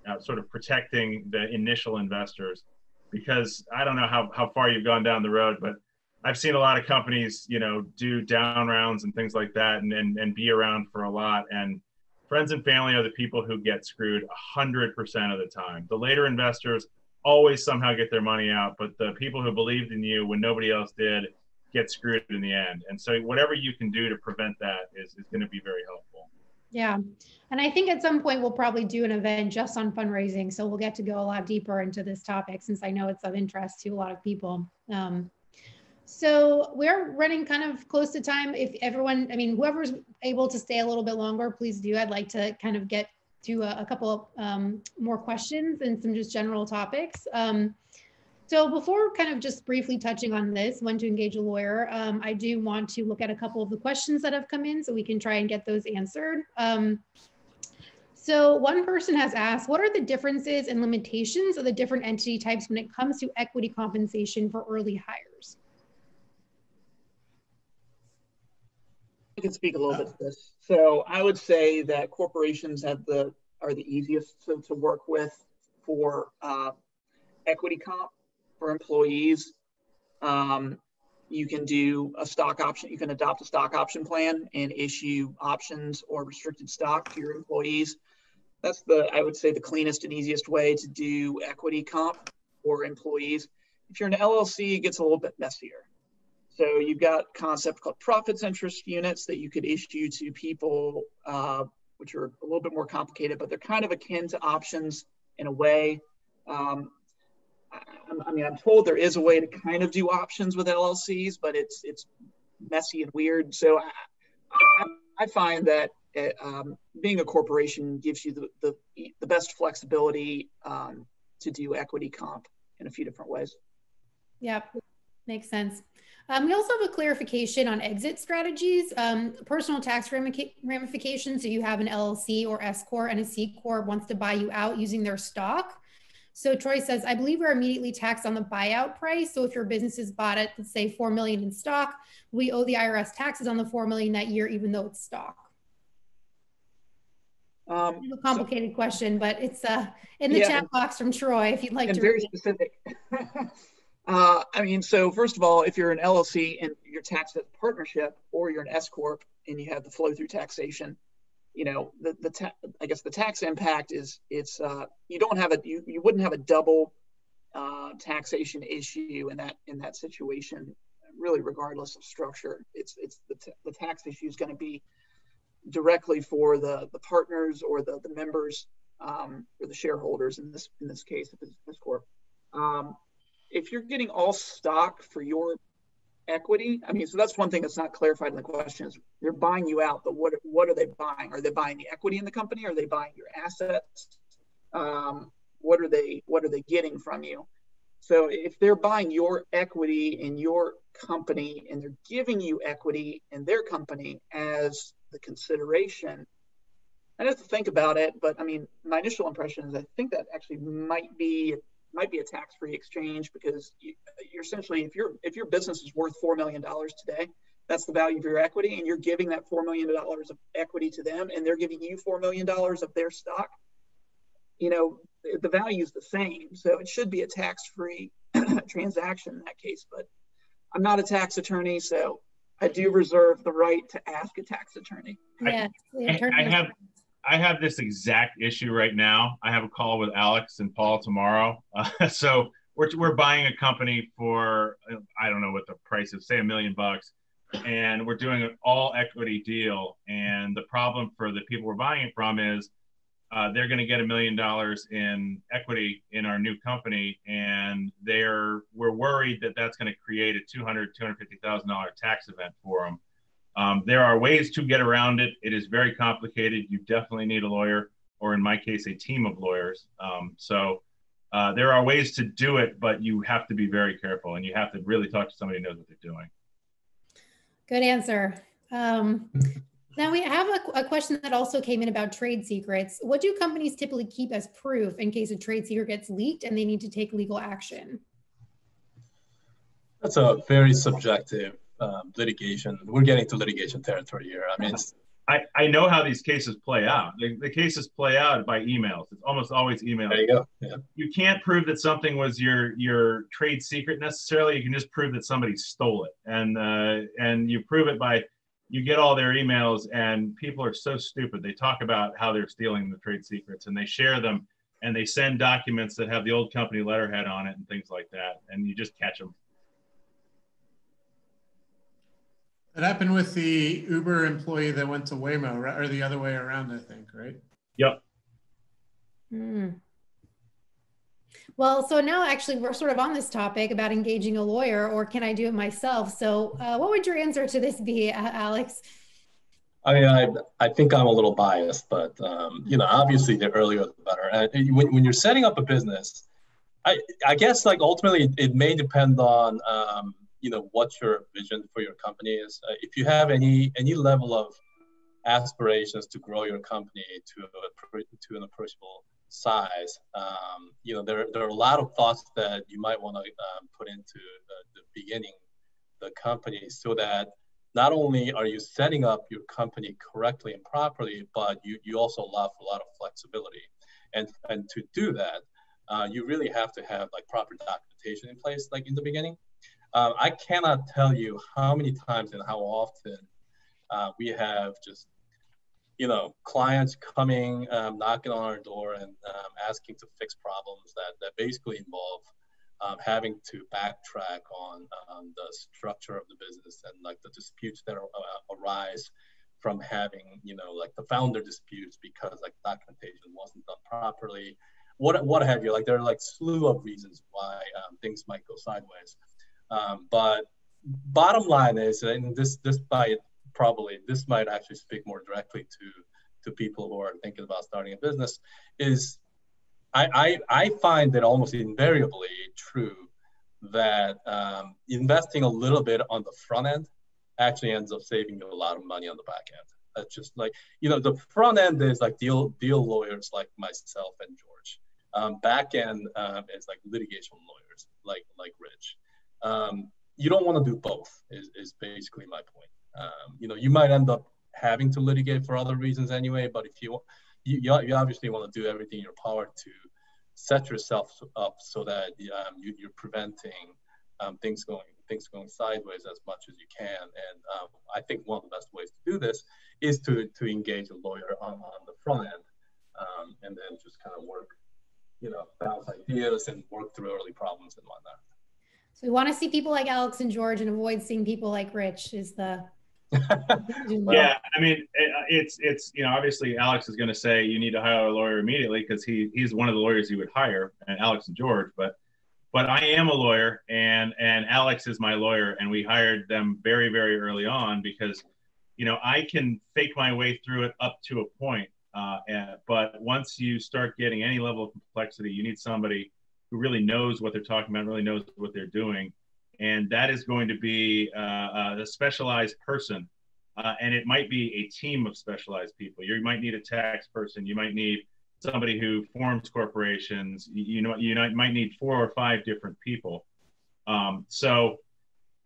uh, sort of protecting the initial investors because I don't know how, how far you've gone down the road, but I've seen a lot of companies, you know, do down rounds and things like that and, and, and be around for a lot. And friends and family are the people who get screwed 100% of the time. The later investors always somehow get their money out, but the people who believed in you when nobody else did get screwed in the end. And so whatever you can do to prevent that is, is going to be very helpful. Yeah. And I think at some point we'll probably do an event just on fundraising. So we'll get to go a lot deeper into this topic since I know it's of interest to a lot of people. Um, so we're running kind of close to time. If everyone, I mean, whoever's able to stay a little bit longer, please do. I'd like to kind of get to a, a couple um, more questions and some just general topics. Um, so before kind of just briefly touching on this, when to engage a lawyer, um, I do want to look at a couple of the questions that have come in so we can try and get those answered. Um, so one person has asked, what are the differences and limitations of the different entity types when it comes to equity compensation for early hires? I can speak a little bit to this. So I would say that corporations have the are the easiest to, to work with for uh, equity comp for employees. Um, you can do a stock option. You can adopt a stock option plan and issue options or restricted stock to your employees. That's the, I would say, the cleanest and easiest way to do equity comp for employees. If you're an LLC, it gets a little bit messier. So you've got concept called profits interest units that you could issue to people, uh, which are a little bit more complicated, but they're kind of akin to options in a way. Um, I mean, I'm told there is a way to kind of do options with LLCs, but it's it's messy and weird. So I, I, I find that it, um, being a corporation gives you the, the, the best flexibility um, to do equity comp in a few different ways. Yeah, Makes sense. Um, we also have a clarification on exit strategies, um, personal tax ramifications. So you have an LLC or S corp and a C corp wants to buy you out using their stock. So Troy says, I believe we're immediately taxed on the buyout price. So if your business is bought at, let's say, four million in stock, we owe the IRS taxes on the four million that year, even though it's stock. Um, a complicated so, question, but it's uh, in the yeah, chat box from Troy if you'd like and to. Very specific. uh, I mean, so first of all, if you're an LLC and you're taxed as a partnership, or you're an S corp and you have the flow through taxation, you know, the the ta- I guess the tax impact is it's uh, you don't have a you, you wouldn't have a double uh, taxation issue in that in that situation, really regardless of structure. It's it's the, t- the tax issue is going to be directly for the, the partners or the, the members um, or the shareholders in this in this case, if it's this corp. Um, if you're getting all stock for your equity, I mean, so that's one thing that's not clarified in the question is they're buying you out, but what what are they buying? Are they buying the equity in the company? Are they buying your assets? Um, what are they what are they getting from you? So if they're buying your equity in your company and they're giving you equity in their company as the consideration. I have to think about it, but I mean, my initial impression is I think that actually might be might be a tax-free exchange because you, are essentially if your if your business is worth four million dollars today, that's the value of your equity, and you're giving that four million dollars of equity to them, and they're giving you four million dollars of their stock. You know, the value is the same, so it should be a tax-free transaction in that case. But I'm not a tax attorney, so I do reserve the right to ask a tax attorney. Yes, I, I have I have this exact issue right now. I have a call with Alex and Paul tomorrow. Uh, so we're, we're buying a company for I don't know what the price is, say a million bucks, and we're doing an all equity deal. And the problem for the people we're buying it from is uh, they're going to get a million dollars in equity in our new company and they're we're worried that that's going to create a 200 250000 dollar tax event for them um, there are ways to get around it. It is very complicated. You definitely need a lawyer or in my case a team of lawyers. Um, so uh, there are ways to do it but you have to be very careful and you have to really talk to somebody who knows what they're doing. Good answer. Um, now we have a, a, question that also came in about trade secrets. What do companies typically keep as proof in case a trade secret gets leaked and they need to take legal action? That's a very subjective um, litigation. We're getting to litigation territory here. I mean, I, I know how these cases play out. The, the, cases play out by emails. It's almost always emails. There you go. Yeah. You can't prove that something was your your trade secret necessarily. You can just prove that somebody stole it, and uh, and you prove it by you get all their emails and people are so stupid they talk about how they're stealing the trade secrets and they share them and they send documents that have the old company letterhead on it and things like that and you just catch them that happened with the uber employee that went to waymo or the other way around i think right yep mm. Well, so now actually we're sort of on this topic about engaging a lawyer, or can I do it myself? So, uh, what would your answer to this be, Alex? I mean, I, I think I'm a little biased, but um, you know, obviously the earlier the better. And when, when you're setting up a business, I, I guess like ultimately it, it may depend on um, you know what your vision for your company is. Uh, if you have any any level of aspirations to grow your company to a, to an approachable size, um, you know, there, there are a lot of thoughts that you might want to um, put into the, the beginning, the company, so that not only are you setting up your company correctly and properly, but you, you also allow for a lot of flexibility. And, and to do that, uh, you really have to have like proper documentation in place, like in the beginning. Um, I cannot tell you how many times and how often uh, we have just you know, clients coming, um, knocking on our door and um, asking to fix problems that, that basically involve um, having to backtrack on um, the structure of the business and like the disputes that are, uh, arise from having, you know, like the founder disputes because like documentation wasn't done properly, what, what have you. Like there are like slew of reasons why um, things might go sideways. Um, but bottom line is, and this this by probably this might actually speak more directly to to people who are thinking about starting a business is I, I, I find that almost invariably true that um, investing a little bit on the front end actually ends up saving you a lot of money on the back end. That's just like, you know, the front end is like deal deal lawyers like myself and George. Um, back end um, is like litigation lawyers like like Rich. Um, you don't want to do both is, is basically my point. Um, you know, you might end up having to litigate for other reasons anyway, but if you, you, you obviously want to do everything in your power to set yourself up so that um, you, are preventing um, things going things going sideways as much as you can. And um, I think one of the best ways to do this is to, to engage a lawyer on, on the front end um, and then just kind of work, you know, bounce ideas and work through early problems and whatnot. So we want to see people like Alex and George and avoid seeing people like Rich is the yeah, I mean, it's it's you know obviously Alex is going to say you need to hire a lawyer immediately because he he's one of the lawyers you would hire, and Alex and George. But but I am a lawyer, and and Alex is my lawyer, and we hired them very very early on because you know I can fake my way through it up to a point, uh, and, but once you start getting any level of complexity, you need somebody who really knows what they're talking about, really knows what they're doing and that is going to be uh, uh, a specialized person. Uh, and it might be a team of specialized people. You might need a tax person. You might need somebody who forms corporations. You, you know, you might need four or five different people. Um, so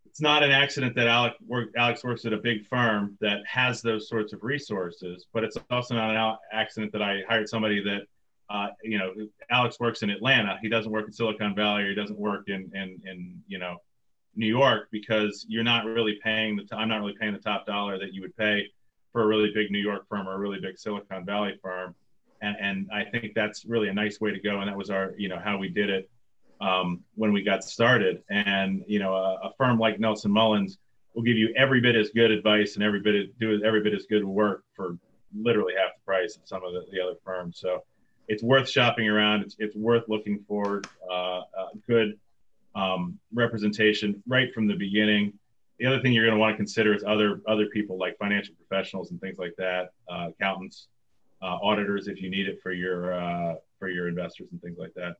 it's not an accident that Alex, work, Alex works at a big firm that has those sorts of resources, but it's also not an accident that I hired somebody that uh, you know, Alex works in Atlanta. He doesn't work in Silicon Valley. Or he doesn't work in, in, in you know, New York because you're not really paying the. I'm not really paying the top dollar that you would pay for a really big New York firm or a really big Silicon Valley firm, and and I think that's really a nice way to go. And that was our you know how we did it um, when we got started. And you know a, a, firm like Nelson Mullins will give you every bit as good advice and every bit do every bit as good work for literally half the price of some of the, the other firms. So it's worth shopping around. It's, it's worth looking for uh, good um, representation right from the beginning. The other thing you're going to want to consider is other other people like financial professionals and things like that, uh, accountants, uh, auditors if you need it for your uh, for your investors and things like that.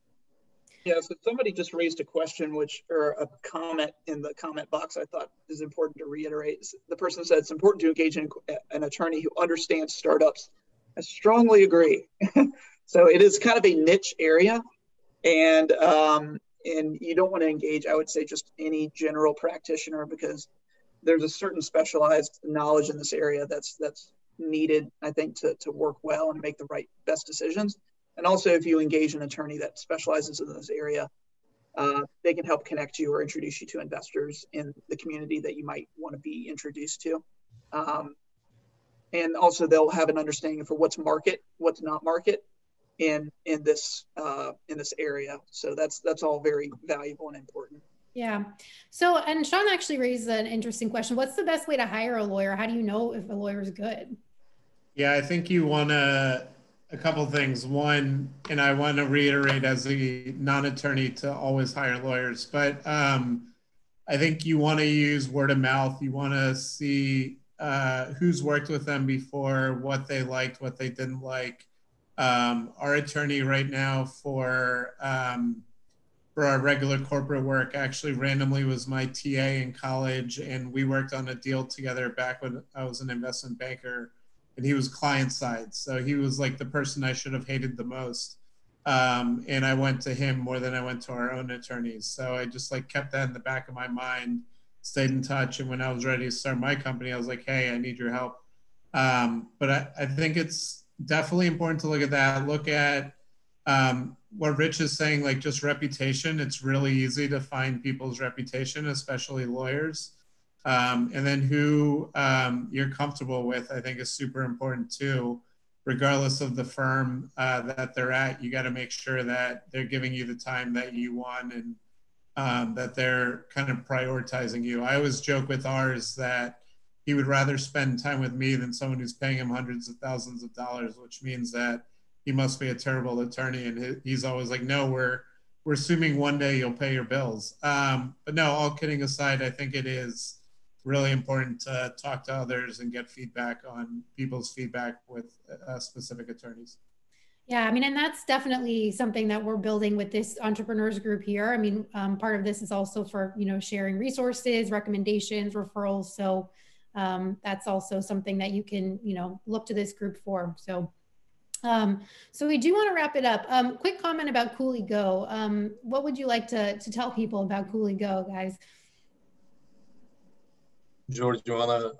Yeah, so somebody just raised a question, which or a comment in the comment box I thought is important to reiterate. The person said it's important to engage in an attorney who understands startups. I strongly agree. so it is kind of a niche area, and um, and you don't want to engage i would say just any general practitioner because there's a certain specialized knowledge in this area that's that's needed i think to, to work well and make the right best decisions. And also if you engage an attorney that specializes in this area uh, they can help connect you or introduce you to investors in the community that you might want to be introduced to. Um, and also they'll have an understanding for what's market what's not market in in this uh, in this area. So that's that's all very valuable and important. Yeah. So and Sean actually raised an interesting question. What's the best way to hire a lawyer? How do you know if a lawyer is good? Yeah, I think you want to a couple things. One, and I want to reiterate as a non-attorney to always hire lawyers, but um, I think you want to use word of mouth. You want to see uh, who's worked with them before, what they liked, what they didn't like um, our attorney right now for um, for our regular corporate work actually randomly was my TA in college, and we worked on a deal together back when I was an investment banker, and he was client side, so he was like the person I should have hated the most. Um, and I went to him more than I went to our own attorneys. So I just like kept that in the back of my mind, stayed in touch, and when I was ready to start my company, I was like, "Hey, I need your help." Um, but I, I think it's definitely important to look at that. Look at um, what Rich is saying, like just reputation. It's really easy to find people's reputation, especially lawyers. Um, and then who um, you're comfortable with, I think, is super important too. Regardless of the firm uh, that they're at, you got to make sure that they're giving you the time that you want and um, that they're kind of prioritizing you. I always joke with ours that he would rather spend time with me than someone who's paying him hundreds of thousands of dollars, which means that he must be a terrible attorney. And he's always like, no, we're, we're assuming one day you'll pay your bills. Um, but no, all kidding aside, I think it is really important to talk to others and get feedback on people's feedback with uh, specific attorneys. Yeah, I mean, and that's definitely something that we're building with this entrepreneurs group here. I mean, um, part of this is also for you know sharing resources, recommendations, referrals. So um, that's also something that you can you know look to this group for. So. Um, so we do want to wrap it up. Um, quick comment about Cooley Go. Um, what would you like to, to tell people about Cooley Go, guys? George, do you want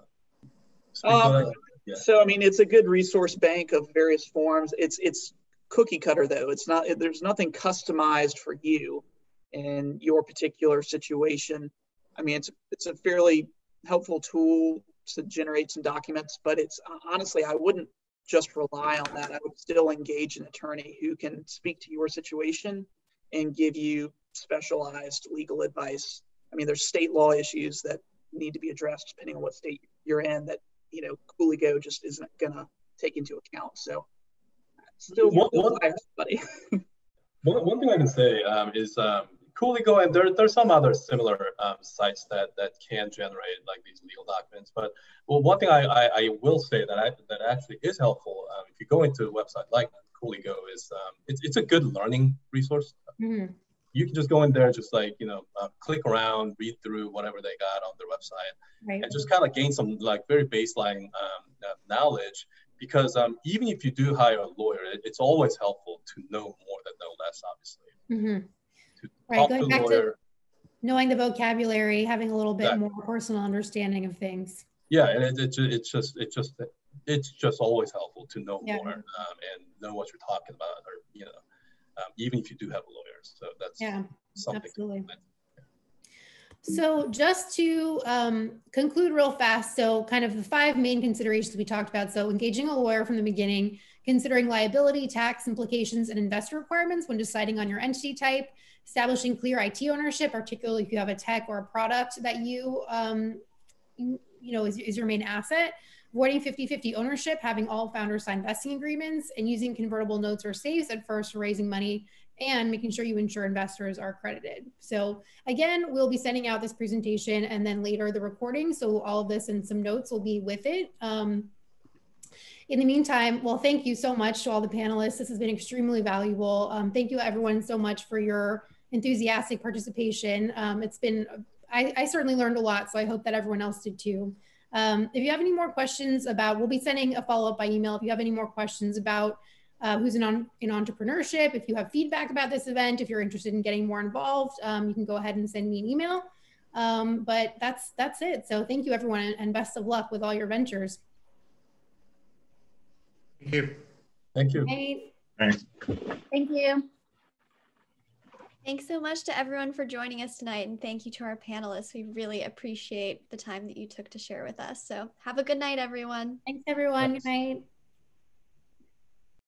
to? Um, yeah. So I mean, it's a good resource bank of various forms. It's it's cookie cutter though. It's not. There's nothing customized for you in your particular situation. I mean, it's it's a fairly helpful tool to generate some documents, but it's honestly, I wouldn't just rely on that. I would still engage an attorney who can speak to your situation and give you specialized legal advice. I mean, there's state law issues that need to be addressed depending on what state you're in that you know Cooley Go just isn't gonna take into account. So still one, one, one, one thing I can say um, is um, Cooley Go, and there, there's some other similar um, sites that that can generate like these legal documents. But well, one thing I, I, I will say that I, that actually is helpful um, if you go into a website like Cooley Go is um, it's it's a good learning resource. Mm-hmm you can just go in there, just like you know, uh, click around, read through whatever they got on their website, right. and just kind of gain some like very baseline um, uh, knowledge. Because um, even if you do hire a lawyer, it, it's always helpful to know more than know less. Obviously, mm-hmm. Right. Going back lawyer, to knowing the vocabulary, having a little bit more personal understanding of things. Yeah, and it, it, it's just it just it's just always helpful to know yeah. more um, and know what you're talking about, or you know um, even if you do have a lawyer. So that's yeah, absolutely. So just to um, conclude real fast, so kind of the five main considerations we talked about. So engaging a lawyer from the beginning, considering liability, tax implications, and investor requirements when deciding on your entity type, establishing clear IP ownership, particularly if you have a tech or a product that you, um, you, you know, is, is your main asset avoiding 50-50 ownership, having all founders sign vesting agreements, and using convertible notes or safes at first for raising money, and making sure you ensure investors are accredited. So again, we'll be sending out this presentation and then later the recording. So all of this and some notes will be with it. Um, in the meantime, well, thank you so much to all the panelists. This has been extremely valuable. Um, thank you everyone so much for your enthusiastic participation. Um, it's been, I, I certainly learned a lot, so I hope that everyone else did too. Um, if you have any more questions about, we'll be sending a follow-up by email. If you have any more questions about uh, Hoos in, on, in entrepreneurship, if you have feedback about this event, if you're interested in getting more involved, um, you can go ahead and send me an email. Um, but that's that's it. So thank you everyone and best of luck with all your ventures. Thank you. Thank you. Thanks. Thank you. Thanks so much to everyone for joining us tonight. And thank you to our panelists. We really appreciate the time that you took to share with us. So have a good night, everyone. Thanks, everyone. Good night.